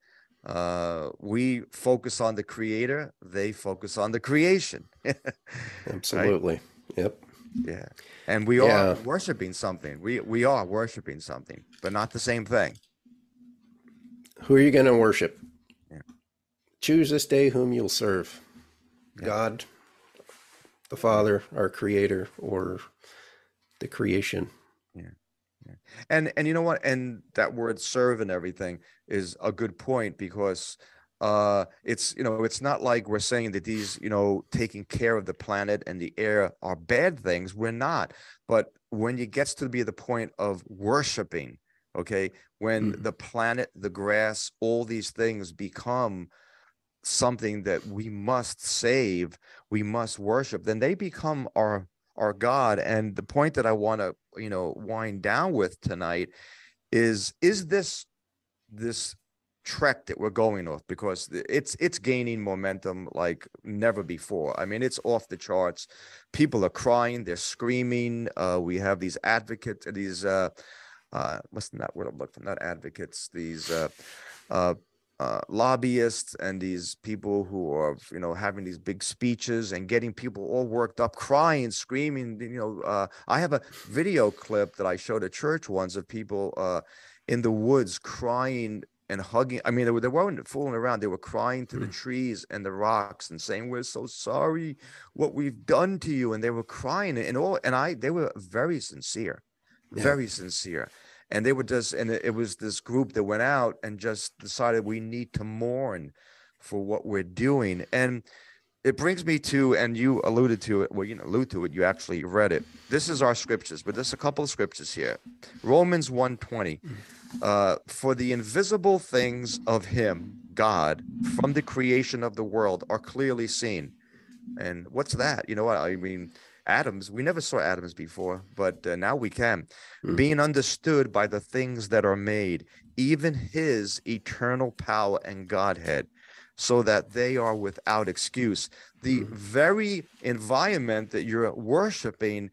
Uh, we focus on the creator, they focus on the creation. Absolutely. Right? Yep. Yeah. And we yeah. are worshiping something. We we are worshiping something, but not the same thing. Who are you going to worship? Yeah. Choose this day whom you'll serve. Yeah. God, the Father, our creator, or the creation. Yeah. yeah. And and you know what? And that word serve and everything is a good point because uh it's you know it's not like we're saying that these you know taking care of the planet and the air are bad things we're not but when it gets to be the point of worshiping okay when mm. the planet the grass all these things become something that we must save we must worship then they become our our God. And the point that I want to, you know, wind down with tonight is is this this trek that we're going off because it's it's gaining momentum like never before. I mean, it's off the charts. People are crying, they're screaming. Uh, we have these advocates, these uh, uh, what's that word I'm looking? for? Not advocates. These uh, uh, uh, lobbyists and these people who are you know having these big speeches and getting people all worked up crying screaming you know uh, i have a video clip that i showed at church once of people uh, in the woods crying and hugging i mean they, were, they weren't fooling around they were crying to mm. the trees and the rocks and saying we're so sorry what we've done to you and they were crying and all and i they were very sincere yeah. very sincere and they were just and it was this group that went out and just decided we need to mourn for what we're doing and it brings me to and you alluded to it well you know allude to it you actually read it. This is our scriptures but there's a couple of scriptures here. Romans 120 uh, for the invisible things of him god from the creation of the world are clearly seen. And what's that? You know what? I mean atoms we never saw atoms before but uh, now we can. Mm. being understood by the things that are made even his eternal power and godhead so that they are without excuse the mm. very environment that you're worshiping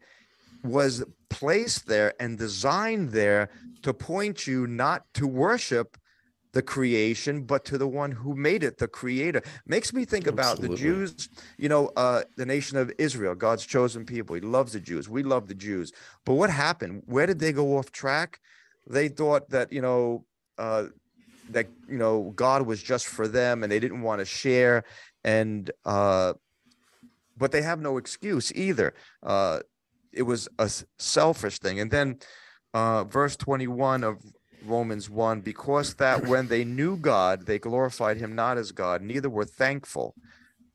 was placed there and designed there to point you not to worship the creation, but to the one who made it, the creator. Makes me think about the Jews, you know, uh, the nation of Israel, God's chosen people. He loves the Jews. We love the Jews. But what happened? Where did they go off track? They thought that, you know, uh, that, you know, God was just for them and they didn't want to share. And, uh, but they have no excuse either. Uh, it was a selfish thing. And then, uh, verse 21 of Romans 1 because that when they knew God, they glorified him not as God, neither were thankful.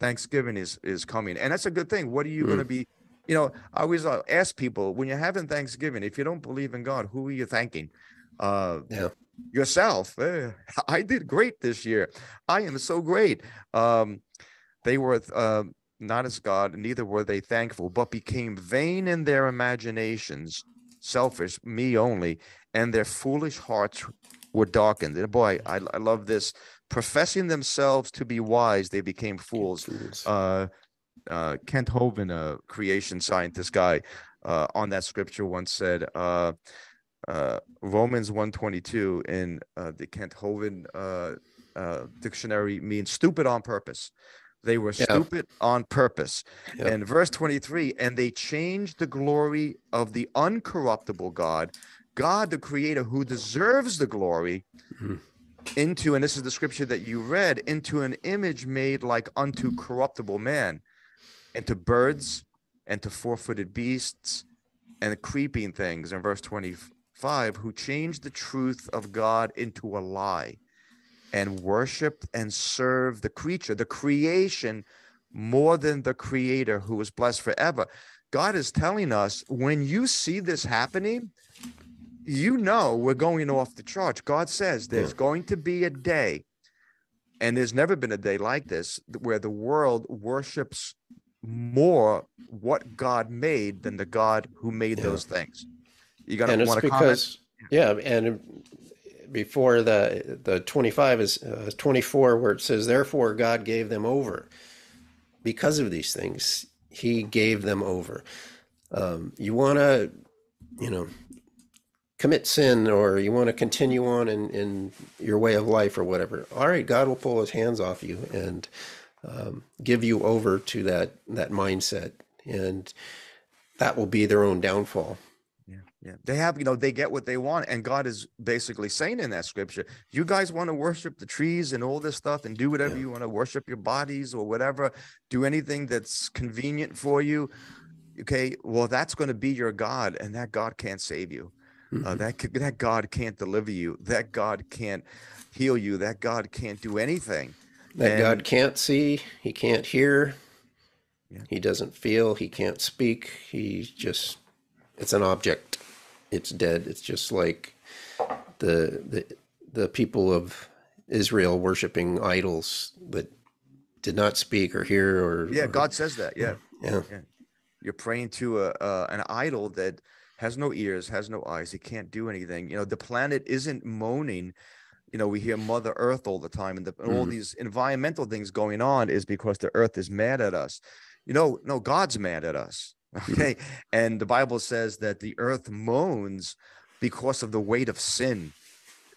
Thanksgiving is is coming. And that's a good thing. What are you mm. going to be? You know, I always uh, ask people when you're having Thanksgiving, if you don't believe in God, who are you thanking? Uh, yeah. Yourself. Eh, I did great this year. I am so great. Um, they were uh, not as God, neither were they thankful, but became vain in their imaginations, selfish, me only, and their foolish hearts were darkened. And boy, I, I love this. Professing themselves to be wise, they became fools. Uh, uh, Kent Hovind, a creation scientist guy, uh, on that scripture once said, uh, Romans 122 in uh, the Kent Hovind uh, uh, dictionary means stupid on purpose. They were Yeah. stupid on purpose. Yep. And verse 23 and they changed the glory of the uncorruptible God, God the creator who deserves the glory, Mhm. into, and this is the scripture that you read, into an image made like unto corruptible man, and to birds, and to four footed beasts, and creeping things. In verse 25, who changed the truth of God into a lie and worshiped and served the creature, the creation, more than the creator who is blessed forever. God is telling us when you see this happening, you know we're going off the charts. God says there's Yeah. going to be a day, and there's never been a day like this where the world worships more what God made than the God who made Yeah. those things. You and it's want to comment? because yeah and before the the 25 is uh, 24 where it says therefore god gave them over. Because of these things he gave them over. Um, you want to you know commit sin or you want to continue on in, in your way of life or whatever all right god will pull his hands off you and um, give you over to that that mindset. And that will be their own downfall Yeah. They have, you know, they get what they want. And God is basically saying in that scripture, you guys want to worship the trees and all this stuff and do whatever Yeah. you want to worship your bodies or whatever, do anything that's convenient for you. Okay. Well, that's going to be your God, and that God can't save you. Uh, Mhm. that that God can't deliver you. That God can't heal you. That God can't do anything. that and- God can't see, he can't hear, Yeah. he doesn't feel, he can't speak. He's just it's an object. It's dead. It's just like the the the people of Israel worshiping idols that did not speak or hear or Yeah, or- God says that. Yeah. yeah You're praying to a, uh, an idol that has no ears, has no eyes. It can't do anything. You know, the planet isn't moaning. You know, we hear Mother Earth all the time, and, the, and all Mhm. these environmental things going on is because the Earth is mad at us. You know, no, God's mad at us. Okay, and the Bible says that the Earth moans because of the weight of sin.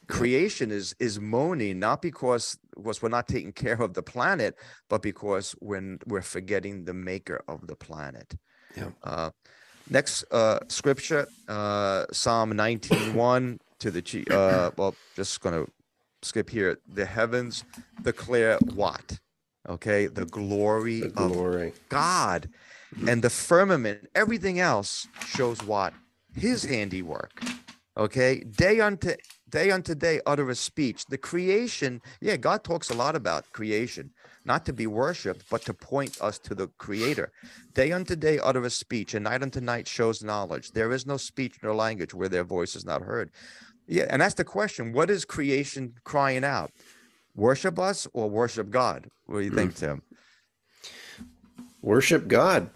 Creation is is moaning not because because we're not taking care of the planet, but because when we're forgetting the Maker of the planet. Yeah. Uh, next uh, scripture, uh, Psalm 19:1 to the uh, well, just gonna skip here. The heavens declare what? Okay, the glory the of glory. God and the firmament, everything else shows what? His handiwork. Okay, day unto day unto day utter a speech. The creation, yeah, God talks a lot about creation, not to be worshipped, but to point us to the creator. Day unto day utter a speech, and night unto night shows knowledge. There is no speech nor language where their voice is not heard. Yeah, and that's the question. What is creation crying out? Worship us or worship God? What do you think, mm. Tim? Worship God.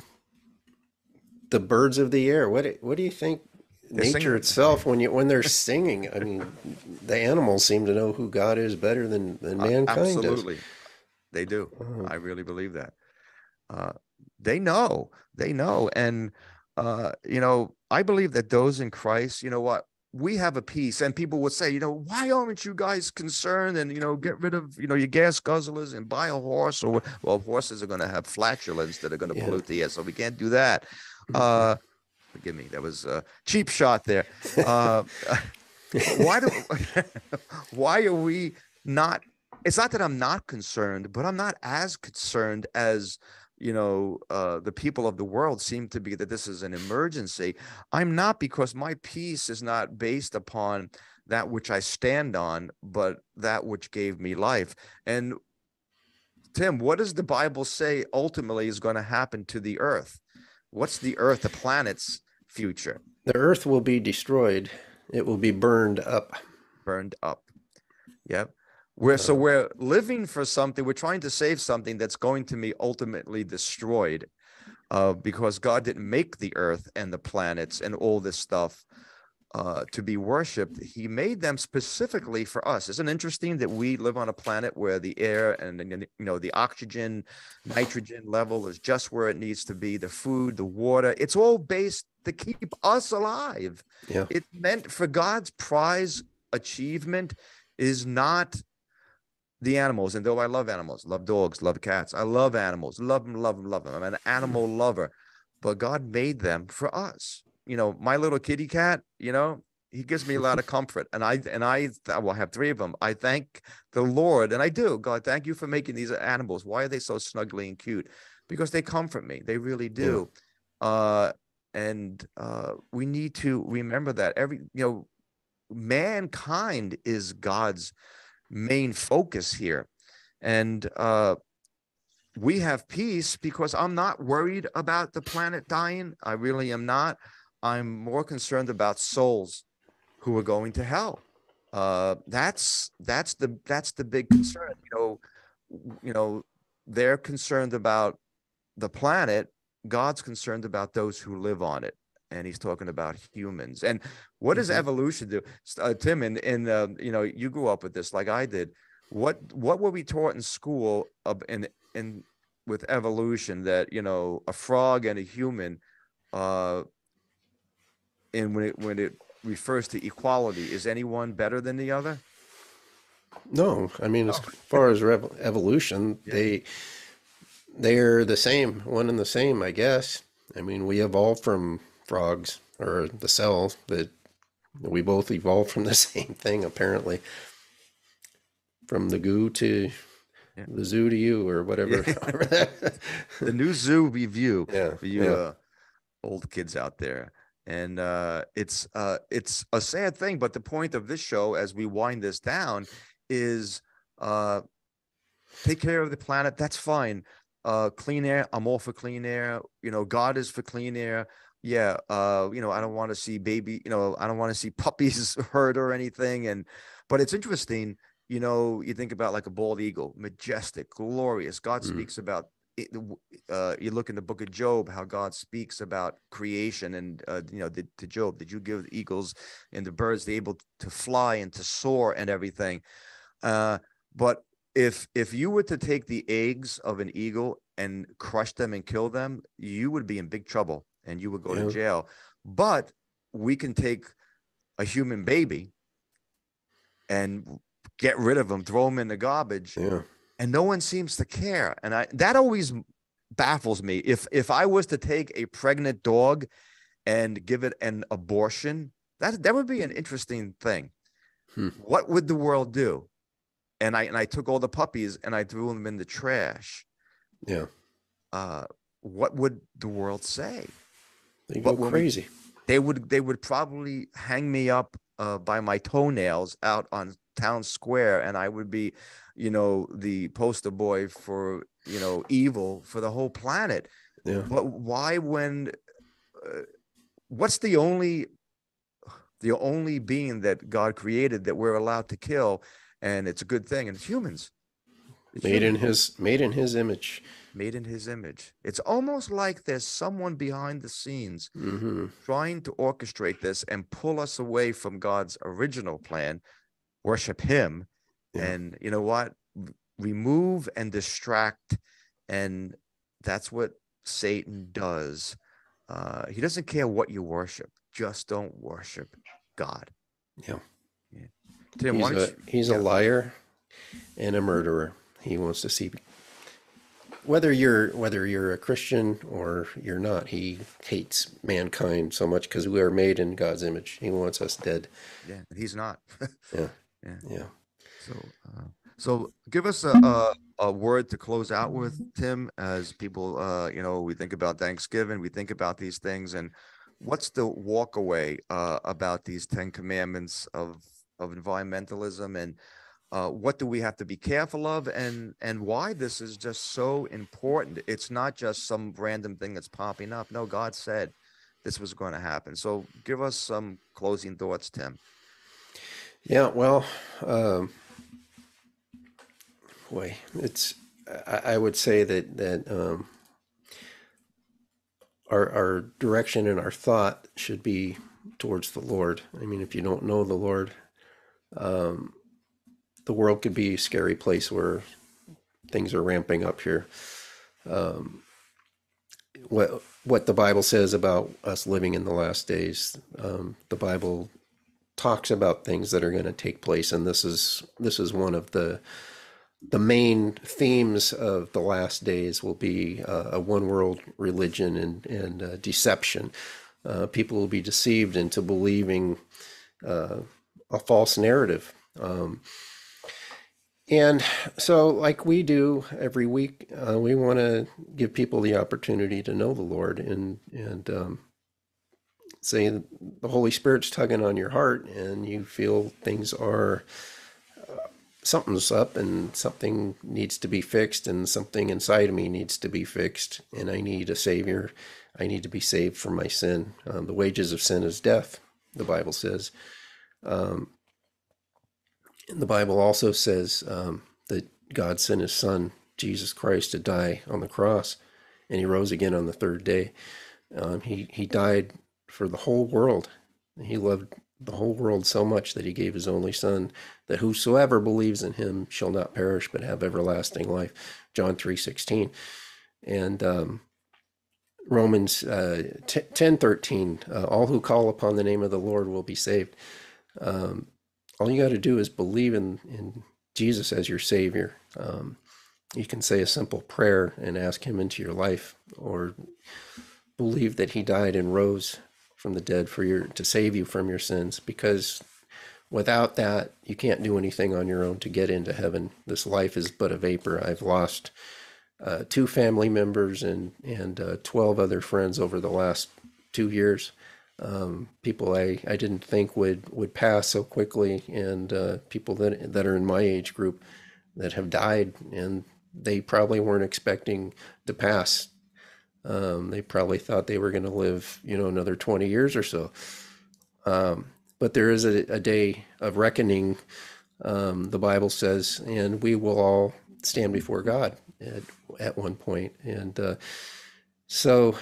The birds of the air. What do- what do you think They're nature singing. itself when you when they're singing i mean the animals seem to know who god is better than than Uh, mankind Absolutely, they do. Uh-huh. I really believe that. Uh, they know, they know, and uh, you know, I believe that those in Christ, you know what, we have a piece and people would say, you know, why aren't you guys concerned and you know, get rid of you know your gas guzzlers and buy a horse or well, horses are going to have flatulence that are going to Yeah. pollute the air, so we can't do that. Uh, forgive me, that was a cheap shot there. Uh, why do why are we not it's not that i'm not concerned but i'm not as concerned as you know uh, the people of the world seem to be that this is an emergency. I'm not because my peace is not based upon that which i stand on but that which gave me life. And tim what does the bible say ultimately is going to happen to the earth? What's the earth the planet's future? The earth will be destroyed. It will be burned up. Burned up. Yep. We're so we're living for something. We're trying to save something that's going to be ultimately destroyed, uh, because God didn't make the earth and the planets and all this stuff uh, to be worshipped. He made them specifically for us. Isn't it interesting that we live on a planet where the air and and, you know the oxygen, nitrogen level is just where it needs to be. The food, the water, it's all based to keep us alive yeah it's meant for God's prize achievement is not the animals. And though I love animals, love dogs, love cats, I love animals, love them, love them, love them. I'm an animal lover, but God made them for us. You know, my little kitty cat, you know, he gives me a lot of comfort and i and i will have three of them i thank the lord and i do god thank you for making these animals why are they so snuggly and cute because they comfort me they really do yeah. uh and uh we need to remember that every you know mankind is god's main focus here and uh we have peace because i'm not worried about the planet dying i really am not i'm more concerned about souls who are going to hell. Uh, that's that's the that's the big concern. You know, you know, they're concerned about the planet. God's concerned about those who live on it, and He's talking about humans. And what does mm-hmm. evolution do, uh, Tim? And in uh, you know, you grew up with this like I did. What what were we taught in school of in in with evolution that you know a frog and a human uh and when it when it refers to equality. Is anyone better than the other? No, I mean, as far as rev- evolution, yeah. they they're the same, one and the same, I guess. I mean, we evolved from frogs or the cell that we both evolved from the same thing, apparently. From the goo to yeah. the zoo to you, or whatever. Yeah. the New Zoo Revue yeah. for you uh, old kids out there and uh, it's uh, it's a sad thing. But the point of this show, as we wind this down, is uh, take care of the planet. That's fine. Uh, clean air. I'm all for clean air. You know, God is for clean air. Yeah. Uh, you know, I don't want to see baby. You know, I don't want to see puppies hurt or anything. And but it's interesting. You know, you think about like a bald eagle, majestic, glorious. God mm. speaks about uh, you look in the book of Job, how God speaks about creation, and uh, you know, the, to Job, did you give the eagles and the birds the able to fly and to soar and everything? Uh, but if if you were to take the eggs of an eagle and crush them and kill them, you would be in big trouble and you would go yeah. to jail. But we can take a human baby and get rid of them, throw them in the garbage. Yeah and no one seems to care and i that always baffles me if if i was to take a pregnant dog and give it an abortion that that would be an interesting thing hmm. what would the world do and i and i took all the puppies and i threw them in the trash yeah uh what would the world say they go crazy we, they would they would probably hang me up uh, by my toenails out on town square and i would be you know the poster boy for you know evil for the whole planet. Yeah. but why when uh, what's the only the only being that god created that we're allowed to kill? And it's a good thing and it's humans. It's made humans. in his made in his image made in his image it's almost like there's someone behind the scenes mm-hmm. trying to orchestrate this and pull us away from god's original plan worship him yeah. and you know what remove and distract and that's what satan does uh he doesn't care what you worship just don't worship god yeah, yeah. Tim, he's, a, he's yeah. a liar and a murderer he wants to see whether you're whether you're a christian or you're not he hates mankind so much because we are made in god's image. He wants us dead. Yeah he's not. Yeah. Yeah. Yeah. So, uh, so give us a, a, a word to close out with, Tim. As people, uh, you know, we think about Thanksgiving, we think about these things, and what's the walk away uh, about these Ten Commandments of of environmentalism, and uh, what do we have to be careful of, and and why this is just so important? It's not just some random thing that's popping up. No, God said this was going to happen. So, give us some closing thoughts, Tim. Yeah, well. Um boy, it's I, I would say that that um, our our direction and our thought should be towards the Lord. I mean, if you don't know the Lord, um, the world could be a scary place where things are ramping up here. Um, what what the Bible says about us living in the last days, um, the Bible talks about things that are going to take place, and this is this is one of the the main themes of the last days will be uh, a one world religion and, and uh, deception. Uh, people will be deceived into believing uh, a false narrative. Um, and so, like we do every week, uh, we want to give people the opportunity to know the Lord and and um, say the Holy Spirit's tugging on your heart, and you feel things are something's up and something needs to be fixed and something inside of me needs to be fixed and I need a savior. I need to be saved from my sin. Um, the wages of sin is death, the Bible says. Um, the Bible also says um, that God sent his son, Jesus Christ, to die on the cross and he rose again on the third day. Um, he, he died for the whole world. He loved the whole world so much that he gave his only son that whosoever believes in him shall not perish but have everlasting life john 3.16 and um, romans uh, 10 13 uh, all who call upon the name of the lord will be saved um, all you got to do is believe in, in jesus as your savior. Um, you can say a simple prayer and ask him into your life or believe that he died and rose from the dead for your to save you from your sins because without that you can't do anything on your own to get into heaven. This life is but a vapor. I've lost uh, two family members and and uh, 12 other friends over the last two years um, people I, I didn't think would would pass so quickly and uh, people that that are in my age group that have died and they probably weren't expecting to pass um, they probably thought they were going to live, you know, another 20 years or so. Um, but there is a, a day of reckoning, um, the Bible says, and we will all stand before God at, at one point. And uh, so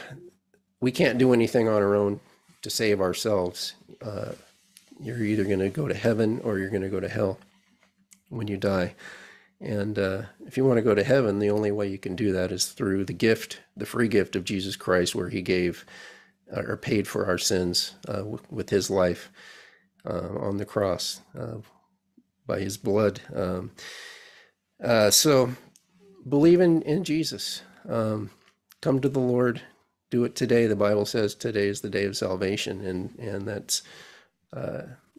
we can't do anything on our own to save ourselves. Uh, you're either going to go to heaven or you're going to go to hell when you die. And uh, if you want to go to heaven, the only way you can do that is through the gift, the free gift of Jesus Christ, where He gave uh, or paid for our sins uh, with His life uh, on the cross uh, by His blood. Um, uh, so believe in, in Jesus. Um, come to the Lord. Do it today. The Bible says today is the day of salvation, and and that's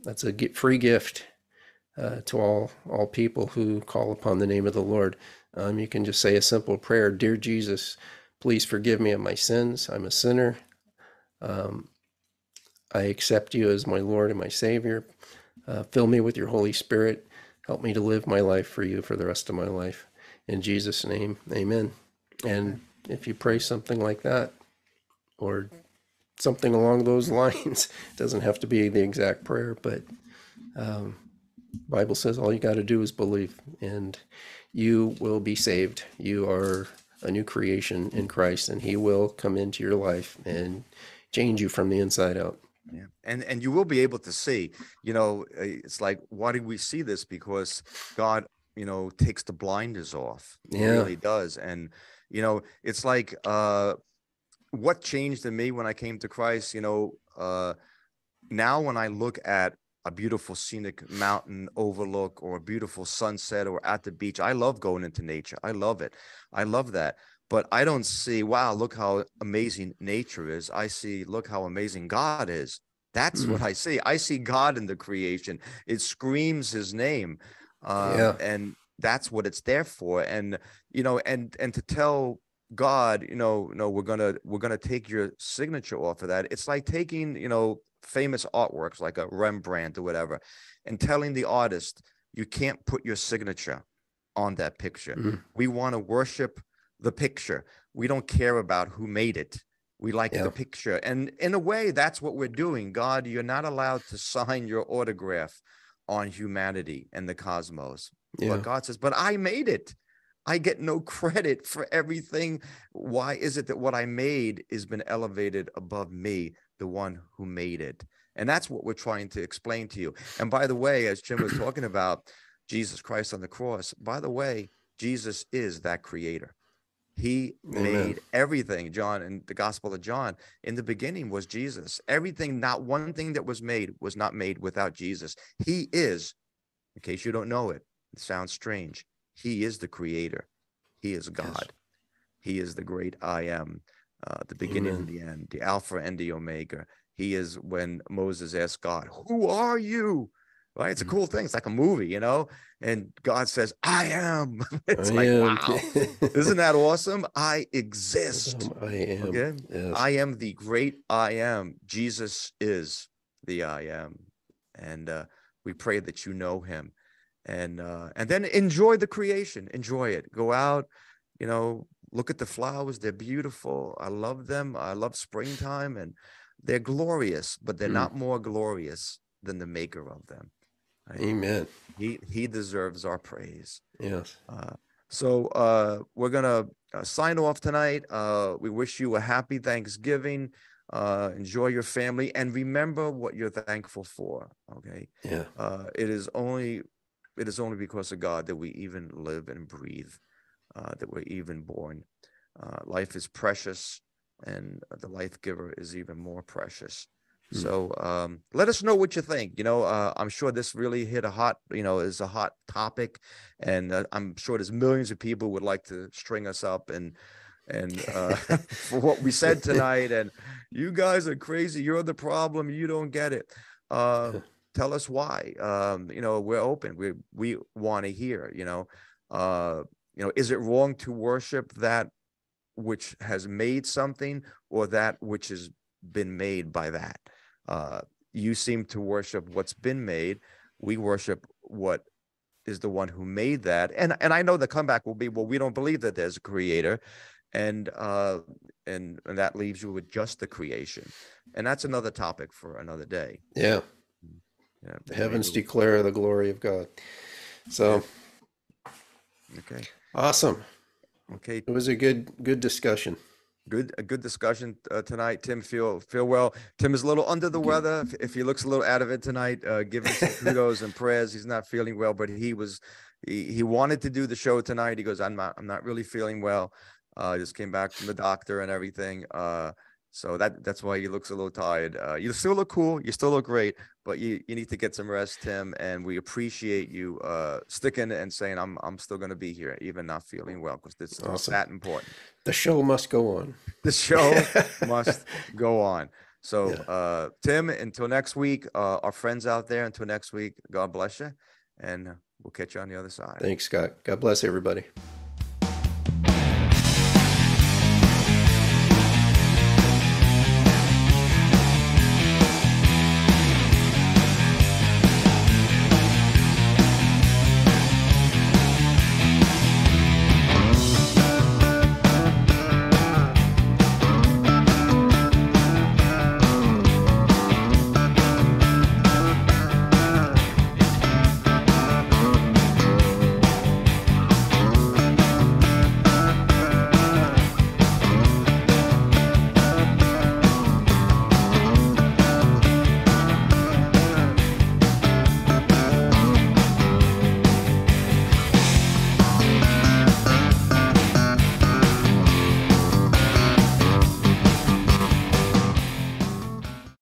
that's a free gift uh, to all all people who call upon the name of the Lord. Um, you can just say a simple prayer, "Dear Jesus, please forgive me of my sins. I'm a sinner. Um, I accept you as my Lord and my Savior. Uh, fill me with your Holy Spirit. Help me to live my life for you for the rest of my life. In Jesus' name, Amen." And if you pray something like that, or something along those lines, it doesn't have to be the exact prayer, but um, Bible says all you got to do is believe, and you will be saved. You are a new creation in Christ, and He will come into your life and change you from the inside out. Yeah, and and you will be able to see. You know, uh, it's like why do we see this? Because God, you know, takes the blinders off. He yeah. really does, and you know, it's like uh, what changed in me when I came to Christ. You know, uh, now when I look at a beautiful scenic mountain overlook or a beautiful sunset or at the beach. I love going into nature. I love it. I love that. But I don't see, wow, look how amazing nature is. I see, look how amazing God is. That's mm. what I see. I see God in the creation. It screams his name. Um, yeah. And that's what it's there for. And, you know, and, and to tell God, you know, no, we're gonna we're gonna take your signature off of that. It's like taking, you know, famous artworks like a Rembrandt or whatever, and telling the artist you can't put your signature on that picture. Mm-hmm. We want to worship the picture. We don't care about who made it. We like yeah. the picture. And in a way, that's what we're doing. God, you're not allowed to sign your autograph on humanity and the cosmos. Yeah. But God says, but I made it. I get no credit for everything. Why is it that what I made has been elevated above me? the one who made it. And that's what we're trying to explain to you. And by the way, as Jim was talking about Jesus Christ on the cross, by the way, Jesus is that creator. He Amen. made everything, John, in the Gospel of John. In the beginning was Jesus. Everything, not one thing that was made, was not made without Jesus. He is, in case you don't know it, it sounds strange. He is the creator. He is God. Yes. He is the great I am, uh, the beginning Amen. and the end, the Alpha and the Omega. He is when Moses asked God, Who are you? Right? It's a mm. cool thing. It's like a movie, you know? And God says, I am. It's I like, am. wow. Isn't that awesome? I exist. I am. Okay? Yes. I am the great I am. Jesus is the I am. And uh, we pray that you know him. And uh, and then enjoy the creation. Enjoy it. Go out, you know, look at the flowers. They're beautiful. I love them. I love springtime and they're glorious, but they're mm. not more glorious than the maker of them. Right? Amen. He he deserves our praise. Yes. Uh, so uh, we're gonna uh, sign off tonight. Uh, we wish you a happy Thanksgiving. Uh, enjoy your family and remember what you're thankful for. Okay. Yeah. Uh, it is only it is only because of God that we even live and breathe, that we're even born. life is precious, and the life giver is even more precious. Mm. So um, let us know what you think. You know, uh, I'm sure this really hit a hot, you know, is a hot topic, and uh, I'm sure there's millions of people would like to string us up and and uh, for what we said tonight. And you guys are crazy. You're the problem. You don't get it. Uh, tell us why. Um, you know, we're open. We we want to hear. You know, uh, you know, is it wrong to worship that which has made something or that which has been made by that? Uh, you seem to worship what's been made. We worship what is the one who made that. And and I know the comeback will be, well, we don't believe that there's a creator. And uh and, and that leaves you with just the creation. And that's another topic for another day. Yeah. Yeah. The heavens declare the glory of God. So okay. Awesome. Okay. It was a good good discussion good a good discussion uh, tonight. Tim, feel feel well. Tim is a little under the weather. If, if he looks a little out of it tonight, uh, give him some kudos and prayers. He's not feeling well, but he was he, he wanted to do the show tonight. He goes, I'm not I'm not really feeling well. Uh, just came back from the doctor and everything. Uh, so that that's why he looks a little tired. Uh, you still look cool. You still look great, but you, you need to get some rest, Tim. And we appreciate you uh, sticking and saying I'm I'm still going to be here, even not feeling well, because it's awesome. that important. The show must go on. The show must go on. So, yeah. uh, Tim, until next week, uh, our friends out there, until next week, God bless you, and we'll catch you on the other side. Thanks, Scott. God bless everybody.